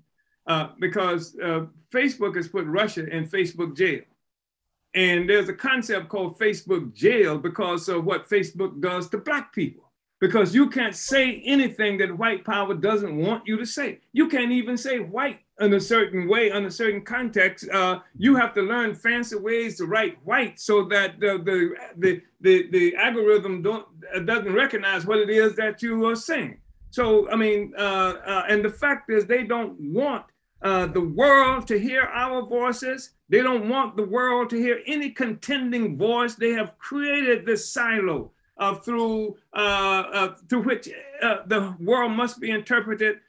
Uh, because uh, Facebook has put Russia in Facebook jail. And there's a concept called Facebook jail because of what Facebook does to Black people because you can't say anything that white power doesn't want you to say. You can't even say white in a certain way, in a certain context. Uh, you have to learn fancy ways to write white so that the the the the, the algorithm don't uh, doesn't recognize what it is that you are saying. So I mean, uh, uh, and the fact is, they don't want uh, the world to hear our voices. They don't want the world to hear any contending voice. They have created this silo uh, through uh, uh, through which uh, the world must be interpreted.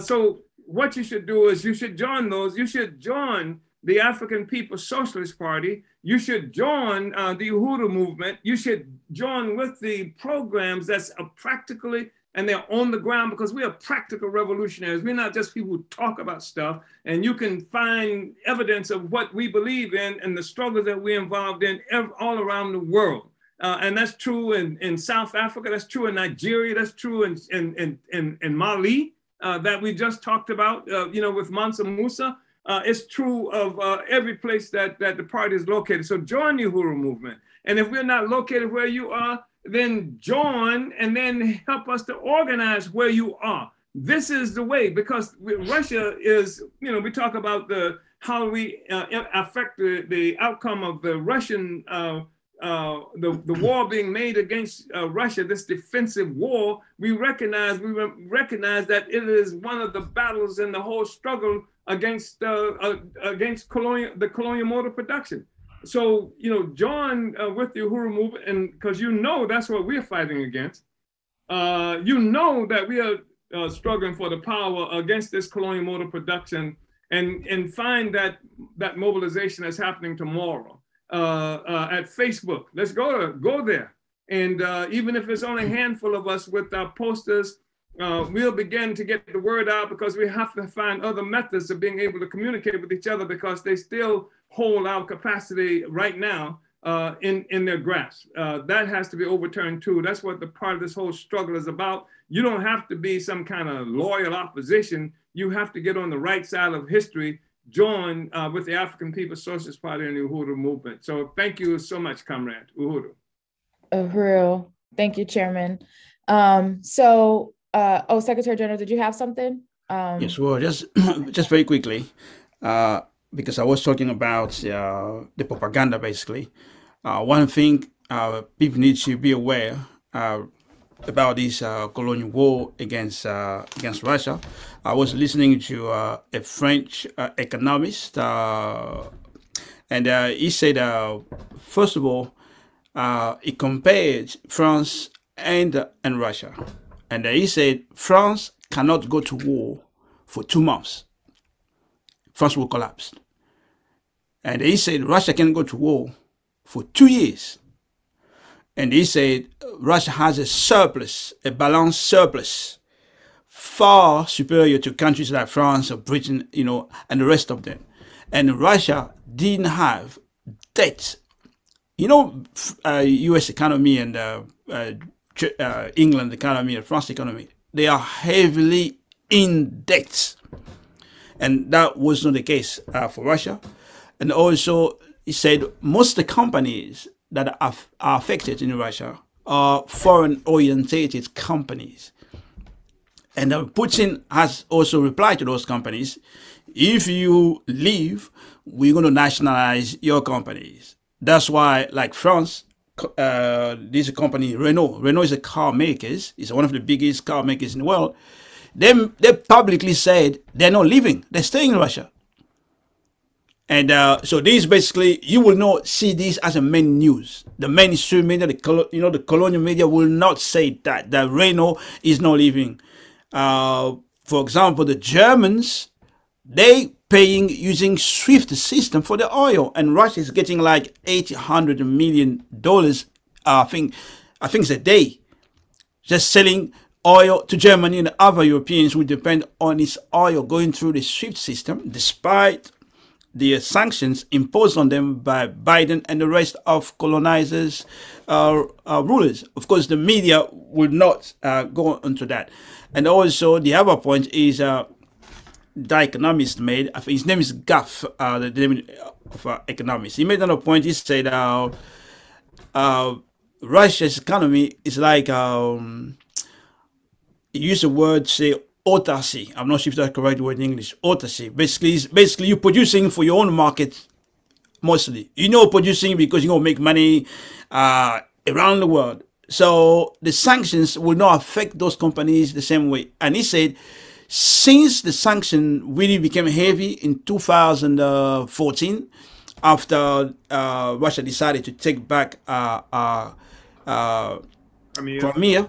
So what you should do is you should join those. You should join the African People's Socialist Party. You should join the Uhuru movement. You should join with the programs that's practically and they're on the ground because we are practical revolutionaries. We're not just people who talk about stuff. And you can find evidence of what we believe in and the struggles that we're involved in all around the world. Uh, and that's true in, in South Africa, that's true in Nigeria, that's true in, in, in, in, Mali uh, that we just talked about, uh, you know, with Mansa Musa. Uh, it's true of uh, every place that, that the party is located. So join the Uhuru movement. And if we're not located where you are, then join and then help us to organize where you are. This is the way because Russia is, you know, we talk about the how we uh, affect the, the outcome of the Russian uh, the, the war being made against uh, Russia, this defensive war, we recognize we recognize that it is one of the battles in the whole struggle against uh, uh against colonial the colonial mode of production. So you know, John uh, with the Uhuru movement, and because you know that's what we're fighting against. you know that we are struggling for the power against this colonial mode of production, and and find that that mobilization is happening tomorrow uh, uh, at Facebook. Let's go to, go there. And uh, even if it's only a handful of us with our posters, uh, we'll begin to get the word out because we have to find other methods of being able to communicate with each other because they still hold our capacity right now uh, in, in their grasp. Uh, that has to be overturned too. That's what the part of this whole struggle is about. You don't have to be some kind of loyal opposition. You have to get on the right side of history join uh, with the African People's Socialist Party and the Uhuru movement. So thank you so much, Comrade Uhuru. Uhuru. Thank you, Chairman. Um, so, uh, oh, Secretary General, did you have something? Um, yes, well, just just very quickly, uh, because I was talking about uh, the propaganda, basically. Uh, one thing uh, people need to be aware uh, about this uh, colonial war against uh, against Russia. I was listening to a French economist, and he said, first of all, he compared France and and Russia, and he said France cannot go to war for two months. France will collapse. And he said Russia can go to war for two years. And he said Russia has a surplus, a balanced surplus, far superior to countries like France or Britain, you know, and the rest of them. And Russia didn't have debt. You know, uh, U.S. economy and uh, uh, uh, England economy and France economy, they are heavily in debt. And that was not the case uh, for Russia. And also, he said most of the companies that are, affected in Russia are foreign orientated companies. And Putin has also replied to those companies if you leave, we're going to nationalize your companies. That's why, like France, uh, this company Renault. Renault is a car maker. It's one of the biggest car makers in the world. They they publicly said they're not leaving. They're staying in Russia. And uh, so this basically, you will not see this as a main news. The mainstream media, the you know, the colonial media will not say that that Renault is not leaving. Uh, for example, the Germans, they paying using SWIFT system for the oil, and Russia is getting like eight hundred million dollars. Uh, I think, I think it's a day, just selling oil to Germany and other Europeans who depend on its oil going through the SWIFT system, despite the sanctions imposed on them by Biden and the rest of colonizers, uh, uh, rulers. Of course, the media will not uh, go into that. And also, the other point is uh, the economist made, his name is Gaff, uh, the name of uh, economist. He made another point. He said uh, Russia's economy is like, um, he used the word, say, autarcy. I'm not sure if that's the correct word in English. Autarcy. Basically, basically you're producing for your own market mostly. You know producing because you're going to make money uh, around the world. So the sanctions will not affect those companies the same way. And he said, since the sanction really became heavy in 2014, after uh, Russia decided to take back uh, uh, uh Crimea.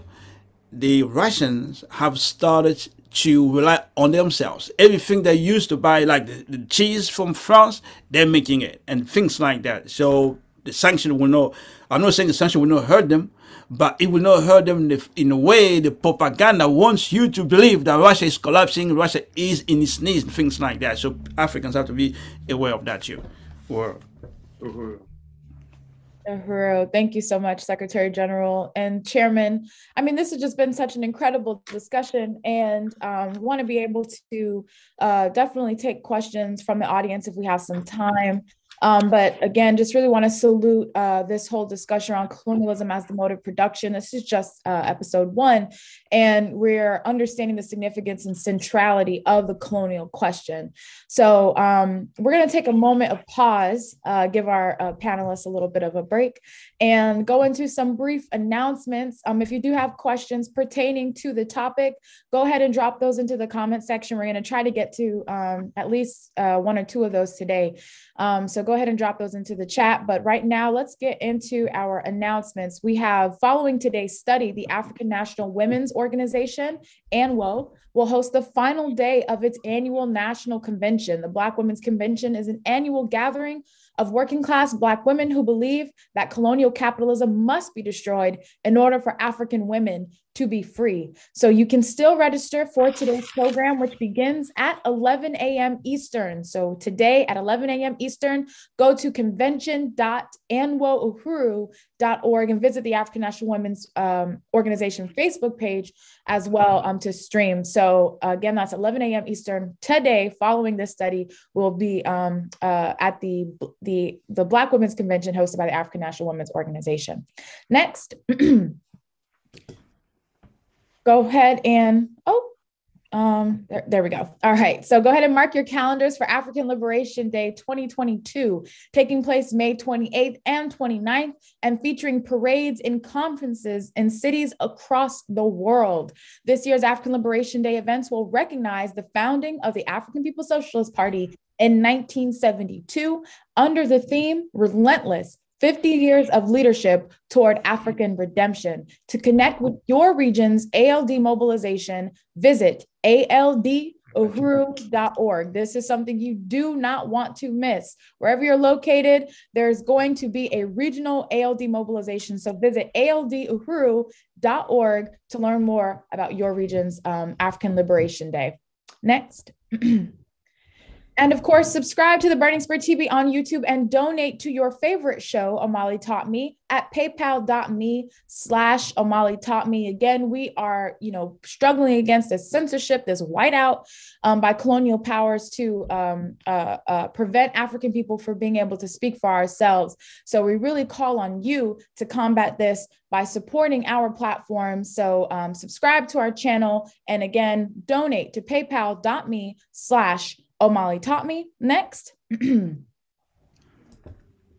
The Russians have started to rely on themselves. Everything they used to buy, like the, the, cheese from France, they're making it and things like that. So the sanction will not, I'm not saying the sanction will not hurt them, but it will not hurt them in, a way the propaganda wants you to believe that Russia is collapsing, Russia is in its knees, things like that. So Africans have to be aware of that too. Or, Uhuru. Thank you so much, Secretary General and Chairman. I mean, this has just been such an incredible discussion, and um, want to be able to uh, definitely take questions from the audience if we have some time. Um, but again, just really want to salute uh, this whole discussion around colonialism as the mode of production. This is just uh, episode one, and we're understanding the significance and centrality of the colonial question. So um, we're going to take a moment of pause, uh, give our uh, panelists a little bit of a break, and go into some brief announcements. Um, if you do have questions pertaining to the topic, go ahead and drop those into the comment section. We're going to try to get to um, at least uh, one or two of those today. Um, so go ahead and drop those into the chat. But right now, let's get into our announcements. We have following today's study, the African National Women's Organization, ANWO, will host the final day of its annual national convention. The Black Women's Convention is an annual gathering of working class Black women who believe that colonial capitalism must be destroyed in order for African women to be free. So you can still register for today's program, which begins at 11 a.m. Eastern. So today at 11 a.m. Eastern, go to convention.anwouhuru.org and visit the African National Women's um, Organization Facebook page as well um, to stream. So again, that's 11 a.m. Eastern today. Following this study, will be um, uh, at the the the Black Women's Convention hosted by the African National Women's Organization. Next. go ahead and, oh, um, there, there we go. All right. So go ahead and mark your calendars for African Liberation Day 2022, taking place May 28th and 29th, and featuring parades and conferences in cities across the world. This year's African Liberation Day events will recognize the founding of the African People's Socialist Party in 1972 under the theme Relentless 50 years of leadership toward African redemption. To connect with your region's ALD mobilization, visit alduhuru.org. This is something you do not want to miss. Wherever you're located, there's going to be a regional ALD mobilization. So visit alduhuru.org to learn more about your region's um, African Liberation Day. Next. And of course, subscribe to the Burning Spear TV on YouTube and donate to your favorite show, Omali Taught Me, at paypal.me slash Omali Taught Me. Again, we are, you know, struggling against this censorship, this whiteout um, by colonial powers to um, uh, uh, prevent African people from being able to speak for ourselves. So we really call on you to combat this by supporting our platform. So um, subscribe to our channel and again, donate to paypal.me slash Omali taught me. Next.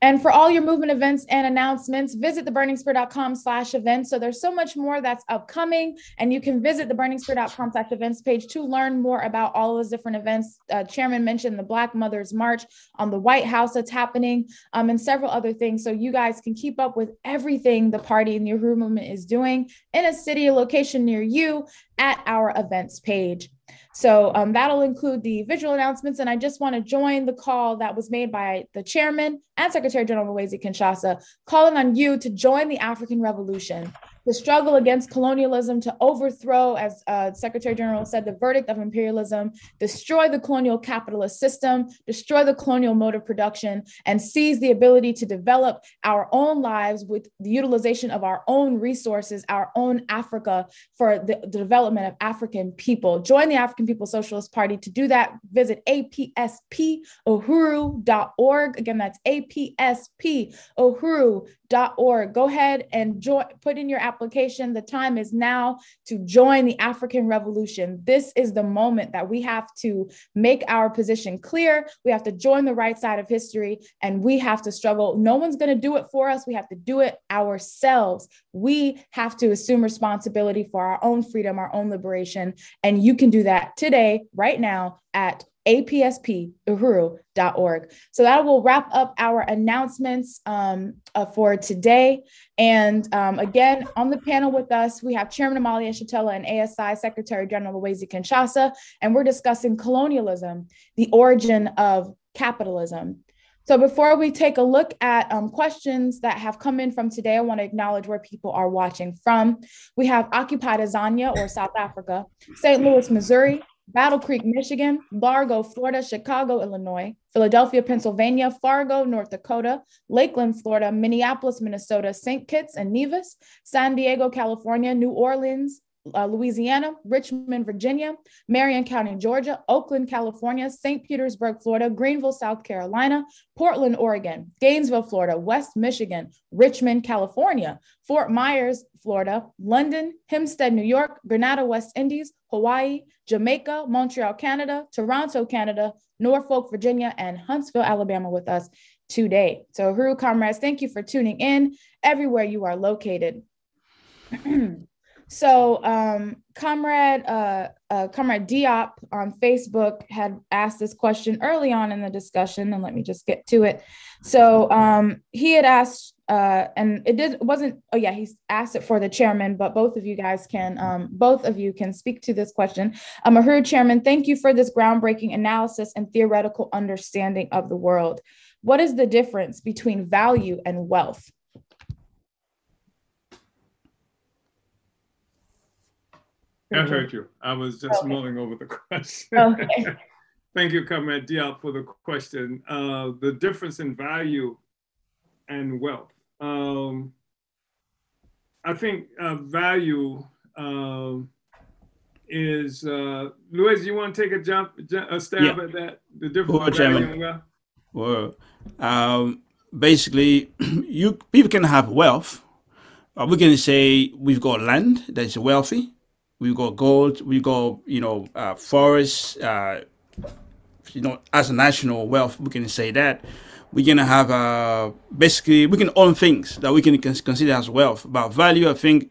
And for all your movement events and announcements, visit theburningspear.com slash events. So there's so much more that's upcoming. And you can visit theburningspear.com slash events page to learn more about all those different events. Uh, Chairman mentioned the Black Mothers March on the White House that's happening um, and several other things. So you guys can keep up with everything the party and the Uhuru movement is doing in a city location near you at our events page. So um, that'll include the visual announcements. And I just want to join the call that was made by the chairman and Secretary General Luwezi Kinshasa, calling on you to join the African Revolution the struggle against colonialism to overthrow, as uh, Secretary General said, the verdict of imperialism, destroy the colonial capitalist system, destroy the colonial mode of production, and seize the ability to develop our own lives with the utilization of our own resources, our own Africa for the, the development of African people. Join the African People's Socialist Party. To do that, visit apspuhuru.org. Again, that's apspuhuru.org. Go ahead and join, put in your application. The time is now to join the African Revolution. This is the moment that we have to make our position clear. We have to join the right side of history and we have to struggle. No one's going to do it for us. We have to do it ourselves. We have to assume responsibility for our own freedom, our own liberation. And you can do that today, right now, at apspuhuru.org. So that will wrap up our announcements um, uh, for today. And um, again, on the panel with us, we have Chairman Omali Yeshitela and ASI Secretary General Luwezi Kinshasa, and we're discussing colonialism, the origin of capitalism. So before we take a look at um, questions that have come in from today, I want to acknowledge where people are watching from. We have Occupied Azania or South Africa, St. Louis, Missouri, Battle Creek, Michigan, Largo, Florida, Chicago, Illinois, Philadelphia, Pennsylvania, Fargo, North Dakota, Lakeland, Florida, Minneapolis, Minnesota, St. Kitts and Nevis, San Diego, California, New Orleans, uh, Louisiana, Richmond, Virginia, Marion County, Georgia, Oakland, California, St. Petersburg, Florida, Greenville, South Carolina, Portland, Oregon, Gainesville, Florida, West Michigan, Richmond, California, Fort Myers, Florida, London, Hempstead, New York, Grenada, West Indies, Hawaii, Jamaica, Montreal, Canada, Toronto, Canada, Norfolk, Virginia, and Huntsville, Alabama with us today. So, Uhuru comrades, thank you for tuning in everywhere you are located. So, um, comrade, uh, uh, comrade Diop on Facebook had asked this question early on in the discussion, and let me just get to it. So, um, he had asked, uh, and it did wasn't. Oh yeah, he asked it for the chairman, but both of you guys can, um, both of you can speak to this question. Um, Uhuru chairman, thank you for this groundbreaking analysis and theoretical understanding of the world. What is the difference between value and wealth? I heard you. I was just okay. mulling over the question. Okay. Thank you, Comrade Diop, for the question. Uh, the difference in value and wealth. Um, I think uh, value uh, is, uh, Luis, you want to take a jump, a stab yeah. at that? The difference well, value and wealth? Well, um, basically, you people can have wealth. Uh, we can say we've got land that's wealthy we got gold, we got you know uh, forests. Uh, you know, as a national wealth, we can say that we're gonna have uh, basically we can own things that we can consider as wealth. But value, I think,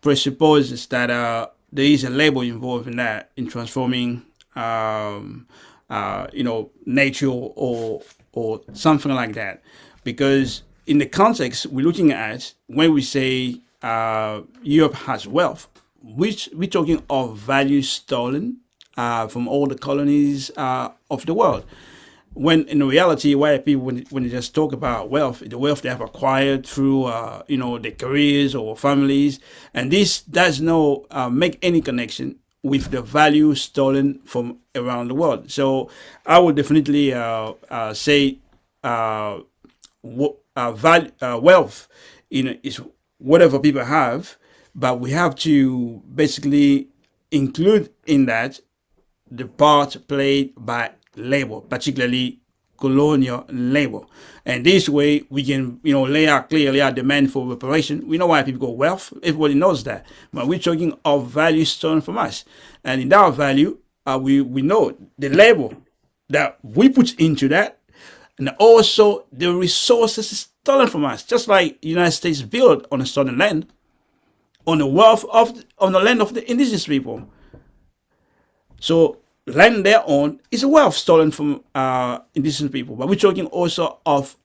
presupposes that uh, there is a label involved in that in transforming, um, uh, you know, nature or or something like that, because in the context we're looking at when we say uh, Europe has wealth, which we're talking of value stolen uh, from all the colonies uh, of the world. When in reality, white people, when, when they just talk about wealth, the wealth they have acquired through, uh, you know, their careers or families, and this does not uh, make any connection with the value stolen from around the world. So I would definitely uh, uh, say value, wealth you know, is whatever people have, but we have to basically include in that the part played by labor, particularly colonial labor. And this way we can, you know, lay out clearly our demand for reparation. We know why people go wealth. Everybody knows that. But we're talking of value stolen from us. And in that value, uh, we, we know the labor that we put into that and also the resources stolen from us. Just like the United States built on a stolen land, on the wealth of, on the land of the indigenous people. So land they own is a wealth stolen from uh, indigenous people. But we're talking also of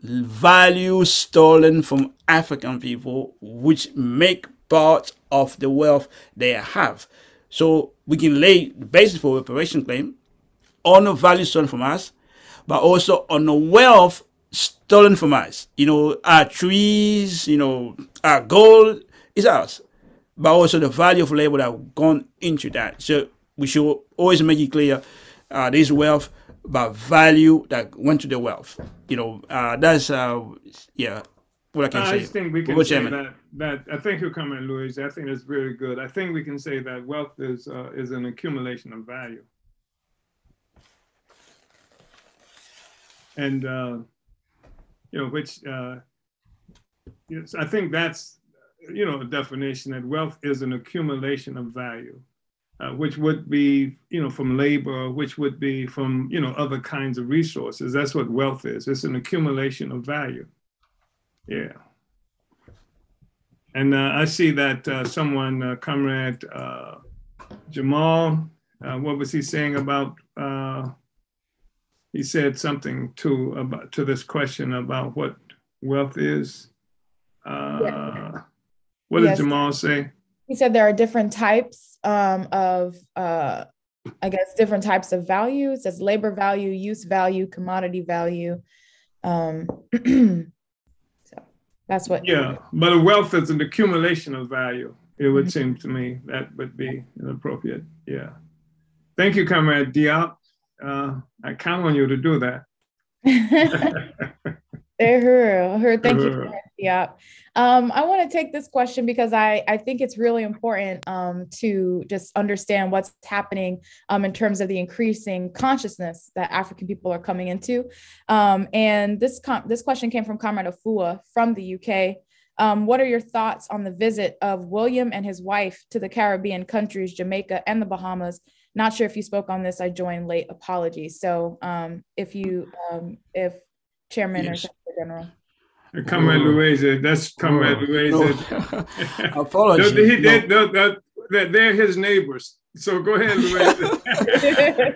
value stolen from African people, which make part of the wealth they have. So we can lay the basis for reparation claim on the value stolen from us, but also on the wealth stolen from us. You know, our trees, you know, our gold is ours, but also the value of labor that have gone into that. So we should always make it clear uh, this wealth but value that went to the wealth. You know, uh, that's uh, yeah. What I can say. I think we can say that. That I think you're coming, Louis. I think that's very good. I think we can say that wealth is uh, is an accumulation of value, and uh, you know, which uh, yes, I think that's you know a definition that wealth is an accumulation of value uh, which would be, you know, from labor, which would be from, you know, other kinds of resources. That's what wealth is. It's an accumulation of value. Yeah. And uh, I see that uh, someone, uh, Comrade uh, Jamal, uh, what was he saying about? he said something to about to this question about what wealth is. Yeah. What yes. did Jamal say? He said there are different types um, of, uh, I guess, different types of values. As labor value, use value, commodity value. Um, so that's what. Yeah, but a wealth is an accumulation of value. It would mm-hmm. seem to me that would be inappropriate. Yeah. Thank you, Comrade Diop. Uh, I count on you to do that. Her, her. Thank you. Yeah. Um, I want to take this question because I, I think it's really important um, to just understand what's happening um, in terms of the increasing consciousness that African people are coming into. Um, and this com- this question came from Comrade Afua from the UK. Um, what are your thoughts on the visit of William and his wife to the Caribbean countries, Jamaica and the Bahamas? Not sure if you spoke on this. I joined late. Apologies. So um, if you if Chairman yes. or General. Comrade Louisa, that's Comrade oh, Louisa. No. Apologies. he, no. they, they, they're his neighbors. So go ahead, Louisa.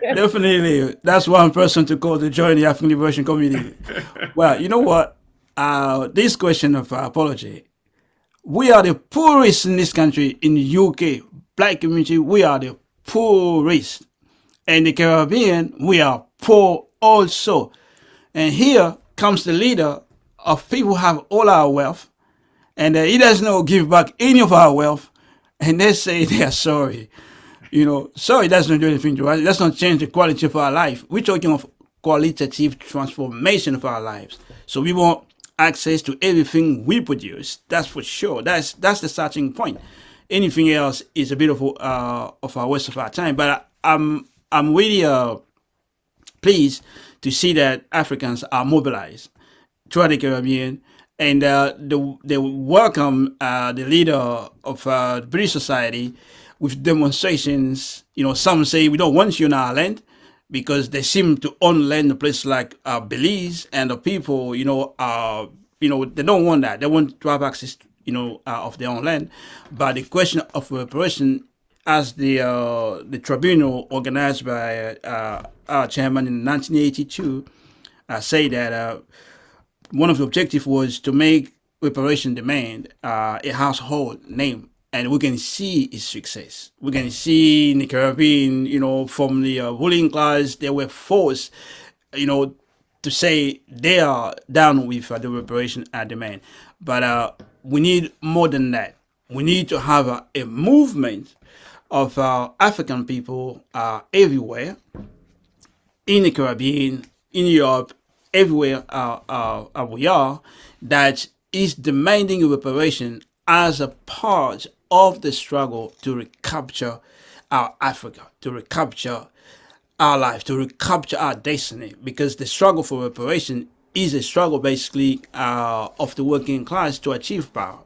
Definitely. That's one person to call to join the African Liberation Community. well, you know what? Uh, this question of uh, apology. We are the poorest in this country, in the UK. Black community, we are the poorest. In the Caribbean, we are poor also. And here, comes the leader of people who have all our wealth, and uh, he does not give back any of our wealth, and they say they are sorry. You know, sorry does not do anything to us. It does not change the quality of our life. We're talking of qualitative transformation of our lives. So we want access to everything we produce. That's for sure. That's that's the starting point. Anything else is a bit of uh, of a waste of our time. But I, I'm I'm really uh, pleased to see that Africans are mobilized throughout the Caribbean and uh, they, they welcome uh, the leader of uh, the British society with demonstrations. You know, some say we don't want you in our land because they seem to own land a place like uh, Belize, and the people, you know, are you know they don't want that. They want to have access, you know, uh, of their own land. But the question of reparation as the uh, the tribunal organized by uh, our chairman in 1982 uh, say that uh, one of the objectives was to make reparation demand uh, a household name and we can see its success. We can see in the Caribbean, you know, from the uh, ruling class, they were forced, you know, to say they are down with uh, the reparation and demand. But uh, we need more than that. We need to have a movement of uh, African people are everywhere in the Caribbean, in Europe, everywhere uh, uh, we are, that is demanding reparation as a part of the struggle to recapture our Africa, to recapture our life, to recapture our destiny, because the struggle for reparation is a struggle basically uh, of the working class to achieve power.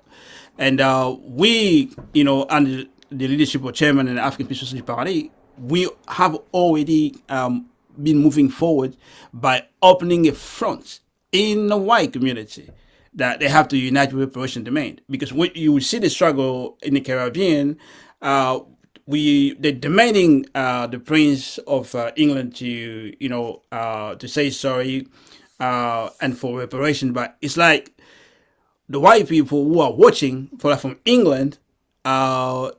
And uh, we, you know, under the leadership of Chairman of the African People's Socialist Party, we have already um, been moving forward by opening a front in the white community that they have to unite with reparation demand. Because when you see the struggle in the Caribbean, uh, we they're demanding uh, the Prince of uh, England to you know uh, to say sorry uh, and for reparation, but it's like the white people who are watching for from England, uh,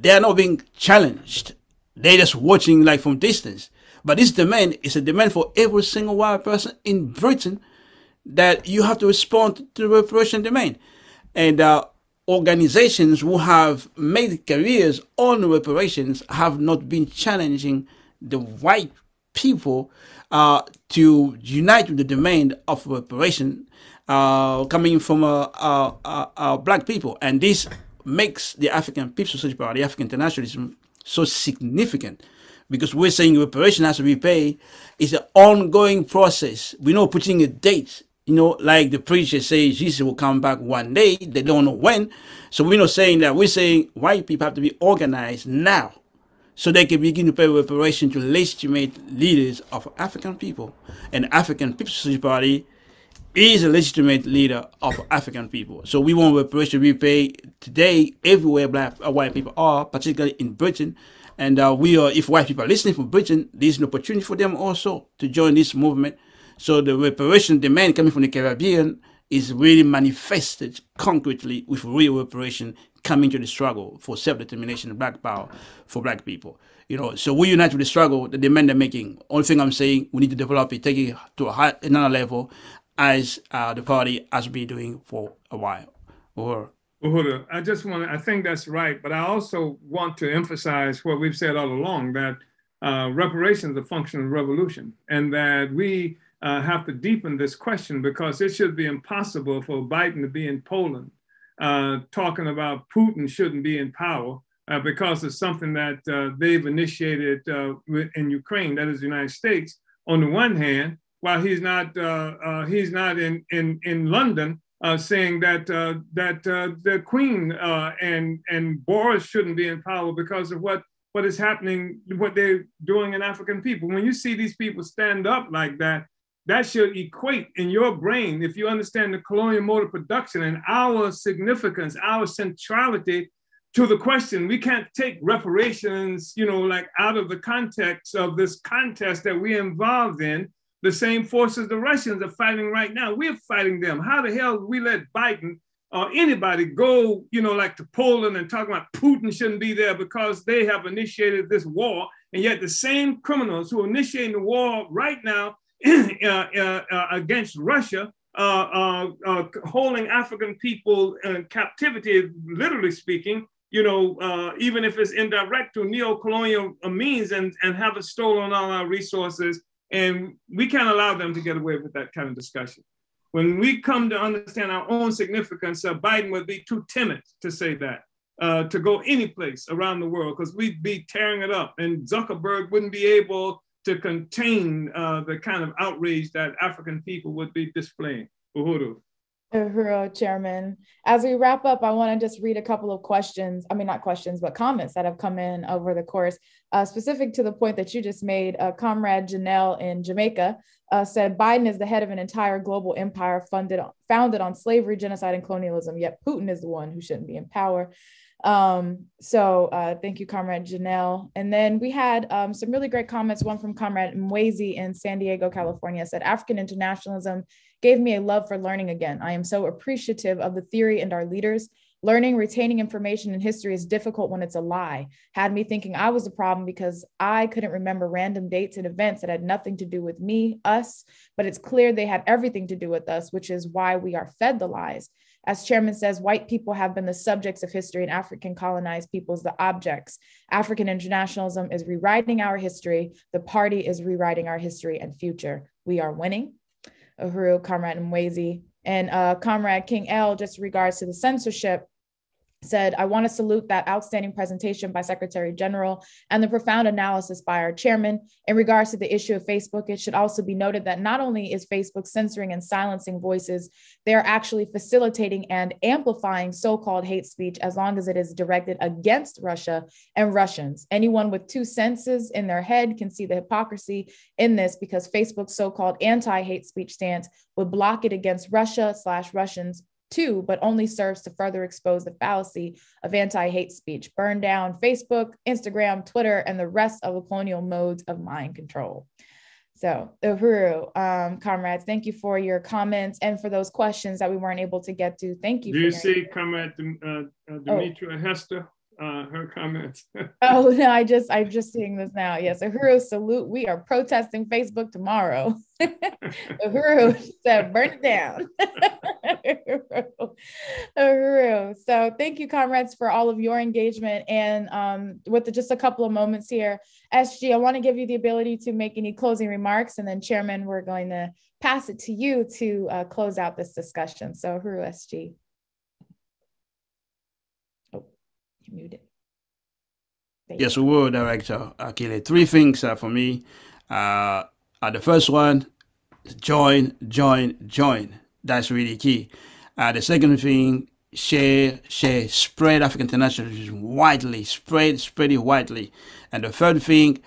they are not being challenged. They're just watching like from distance. But this demand is a demand for every single white person in Britain that you have to respond to the reparation demand. And uh, organizations who have made careers on reparations have not been challenging the white people uh, to unite with the demand of reparation uh, coming from uh, uh, uh, uh black people. And this makes the African People's Socialist Party, African internationalism, so significant because we're saying reparation has to be paid. It's an ongoing process. We're not putting a date you know, like the preacher says, Jesus will come back one day. They don't know when. So we're not saying that. We're saying white people have to be organized now so they can begin to pay reparation to legitimate leaders of African people. And African People's Party is a legitimate leader of African people. So we want reparation to be paid today everywhere black uh, white people are, particularly in Britain. And uh, we are, if white people are listening from Britain, there's an opportunity for them also to join this movement so the reparation demand coming from the Caribbean is really manifested concretely with real reparation coming to the struggle for self-determination and black power for black people. You know, so we unite with the struggle, the demand they're making. Only thing I'm saying, we need to develop it, take it to a high, another level, as uh, the party has been doing for a while. Or Uhuru, I just want to, I think that's right, but I also want to emphasize what we've said all along that uh, reparations are a function of revolution, and that we uh, have to deepen this question because it should be impossible for Biden to be in Poland uh, talking about Putin shouldn't be in power uh, because it's something that uh, they've initiated uh, in Ukraine, that is the United States. On the one hand, while he's not uh, uh, he's not in in in London uh, saying that uh, that the Queen and and Boris shouldn't be in power because of what what is happening, what they're doing in African people. When you see these people stand up like that, that should equate in your brain, if you understand the colonial mode of production and our significance, our centrality to the question. We can't take reparations, you know, like out of the context of this contest that we're involved in. The same forces the Russians are fighting right now. We're fighting them. How the hell we let Biden or anybody go, you know, like to Poland and talk about Putin shouldn't be there because they have initiated this war. And yet the same criminals who are initiating the war right now Uh, uh, uh, against Russia, holding African people in captivity, literally speaking, you know, uh, even if it's indirect to neo-colonial means and, and have stolen all our resources. And we can't allow them to get away with that kind of discussion. When we come to understand our own significance, uh, Biden would be too timid to say that, uh, to go any place around the world, because we'd be tearing it up. And Zuckerberg wouldn't be able to contain uh, the kind of outrage that African people would be displaying. Uhuru. Uhuru, Chairman. As we wrap up, I want to just read a couple of questions. I mean, not questions, but comments that have come in over the course. Uh, specific to the point that you just made, uh, Comrade Janelle in Jamaica uh, said Biden is the head of an entire global empire funded, founded on slavery, genocide, and colonialism, yet Putin is the one who shouldn't be in power. Um, so uh, thank you, Comrade Janelle. And then we had um, some really great comments. One from Comrade Mwezi in San Diego, California said African internationalism gave me a love for learning again. I am so appreciative of the theory and our leaders. Learning, retaining information in history is difficult when it's a lie. Had me thinking I was the problem because I couldn't remember random dates and events that had nothing to do with me, us, but it's clear they had everything to do with us, which is why we are fed the lies. As chairman says, white people have been the subjects of history and African colonized peoples the objects. African internationalism is rewriting our history. The party is rewriting our history and future. We are winning. Uhuru, Comrade Mwezi, and uh, Comrade King L, just regards to the censorship, said, I want to salute that outstanding presentation by Secretary General and the profound analysis by our chairman. In regards to the issue of Facebook, it should also be noted that not only is Facebook censoring and silencing voices, they're actually facilitating and amplifying so called hate speech as long as it is directed against Russia and Russians. Anyone with two senses in their head can see the hypocrisy in this because Facebook's so called anti hate speech stance would block it against Russia slash Russians too, but only serves to further expose the fallacy of anti hate speech. Burn down Facebook, Instagram, Twitter, and the rest of the colonial modes of mind control. So, Uhuru, um, comrades, thank you for your comments and for those questions that we weren't able to get to. Thank you. Do you see, Comrade uh, uh, Demetra oh. Hester? Uh, her comments. oh no, I just I'm just seeing this now. Yes, Uhuru salute. We are protesting Facebook tomorrow. Uhuru said, "Burn it down." Uhuru. So thank you, comrades, for all of your engagement. And um, with the, just a couple of moments here, SG, I want to give you the ability to make any closing remarks, and then Chairman, we're going to pass it to you to uh, close out this discussion. So Uhuru, SG. You muted. Thank yes, we will, Director Akile. Three things uh, for me. Uh, uh, the first one, join, join, join. That's really key. Uh, the second thing, share, share, spread African internationalism widely, spread, spread it widely. And the third thing,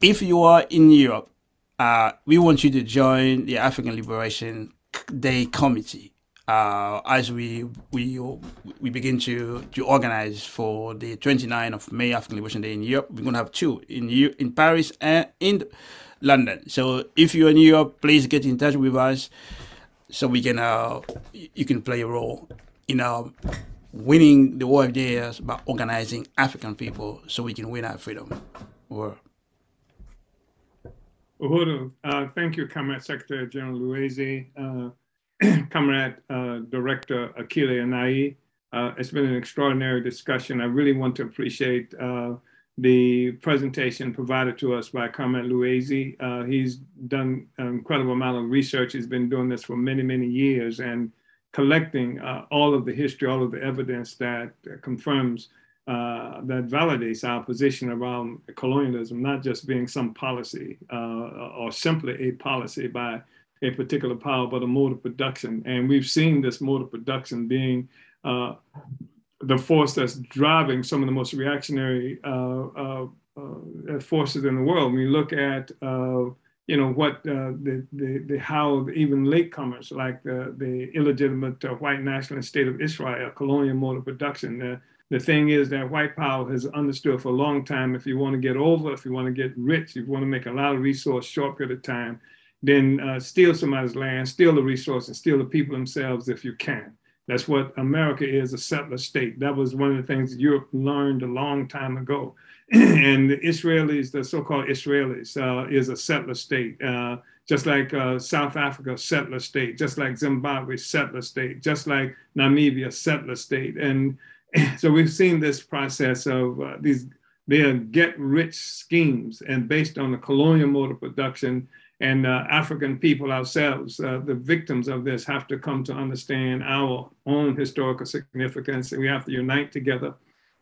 if you are in Europe, uh, we want you to join the African Liberation Day Committee uh, as we we we begin to to organize for the 29th of May African Liberation Day in Europe. We're going to have two in in Paris and in London. So if you're in Europe, please get in touch with us so we can uh, you can play a role in uh, winning the war of ideas by organizing African people so we can win our freedom. Or Uhuru, uh, thank you, Comrade Secretary General Luwezi. Uh, Comrade uh, Director Akile Anai. Uh, it's been an extraordinary discussion. I really want to appreciate uh, the presentation provided to us by Comrade Luwezi. Uh, he's done an incredible amount of research. He's been doing this for many, many years and collecting uh, all of the history, all of the evidence that confirms uh, that validates our position around colonialism, not just being some policy uh, or simply a policy by a particular power, but a mode of production. And we've seen this mode of production being uh, the force that's driving some of the most reactionary uh, uh, uh forces in the world. When you look at, uh, you know, what the, the, the, how even latecomers like the, the illegitimate white nationalist state of Israel, colonial mode of production, the thing is that white power has understood for a long time if you want to get over, if you want to get rich, if you want to make a lot of resource short period of time, then uh, steal somebody's land, steal the resources, steal the people themselves if you can. That's what America is a settler state. That was one of the things Europe learned a long time ago. and the Israelis, the so called Israelis, uh, is a settler state. Uh, just like uh, South Africa, settler state, just like Zimbabwe, settler state, just like Namibia, settler state. And so we've seen this process of uh, these, they are get rich schemes and based on the colonial mode of production and uh, African people ourselves, uh, the victims of this, have to come to understand our own historical significance. And we have to unite together,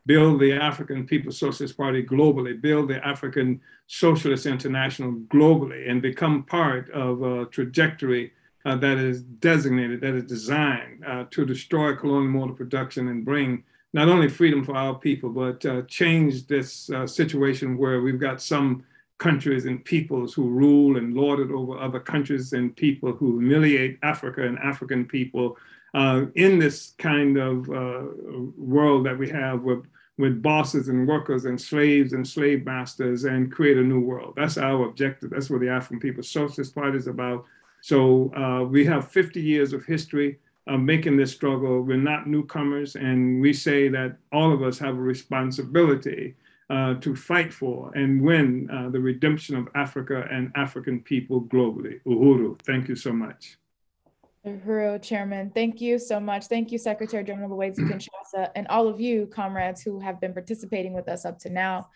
build the African People's Socialist Party globally, build the African Socialist International globally, and become part of a trajectory uh, that is designated, that is designed uh, to destroy colonial mode of production and bring not only freedom for our people, but uh, change this uh, situation where we've got some countries and peoples who rule and lord it over other countries and people who humiliate Africa and African people uh, in this kind of uh, world that we have with, with bosses and workers and slaves and slave masters and create a new world. That's our objective. That's what the African People's Socialist Party is about. So uh, we have 50 years of history of making this struggle. We're not newcomers, and we say that all of us have a responsibility uh, to fight for and win uh, the redemption of Africa and African people globally. Uhuru, thank you so much. Uhuru, Chairman, thank you so much. Thank you, Secretary General Luwezi Kinshasa, and all of you, comrades, who have been participating with us up to now.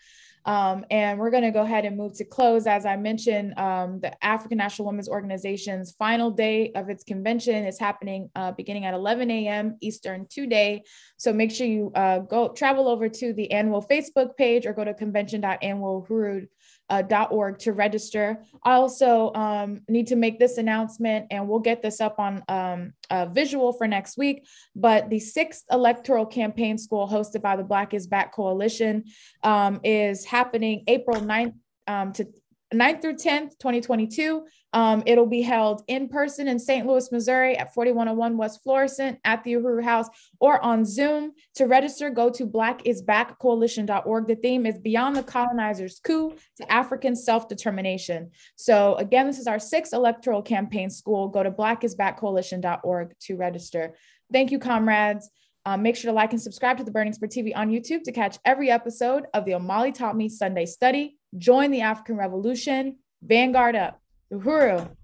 Um, and we're going to go ahead and move to close. As I mentioned, um, the African National Women's Organization's final day of its convention is happening uh, beginning at 11 a.m. Eastern today. So make sure you uh, go travel over to the ANWO Facebook page or go to convention.anwouhuru.com uh, .org to register. I also um, need to make this announcement, and we'll get this up on um, a visual for next week. But the sixth electoral campaign school hosted by the Black is Back Coalition um, is happening April 9th um, to 9th through 10th, 2022. Um, it'll be held in person in St. Louis, Missouri at 4101 West Florissant at the Uhuru House or on Zoom. To register, go to blackisbackcoalition.org. The theme is Beyond the Colonizer's Coup to African Self Determination. So, again, this is our sixth electoral campaign school. Go to blackisbackcoalition.org to register. Thank you, comrades. Um, make sure to like and subscribe to the Burning Spear TV on YouTube to catch every episode of the Omali Taught Me Sunday Study. Join the African Revolution. Vanguard up. Uhuru.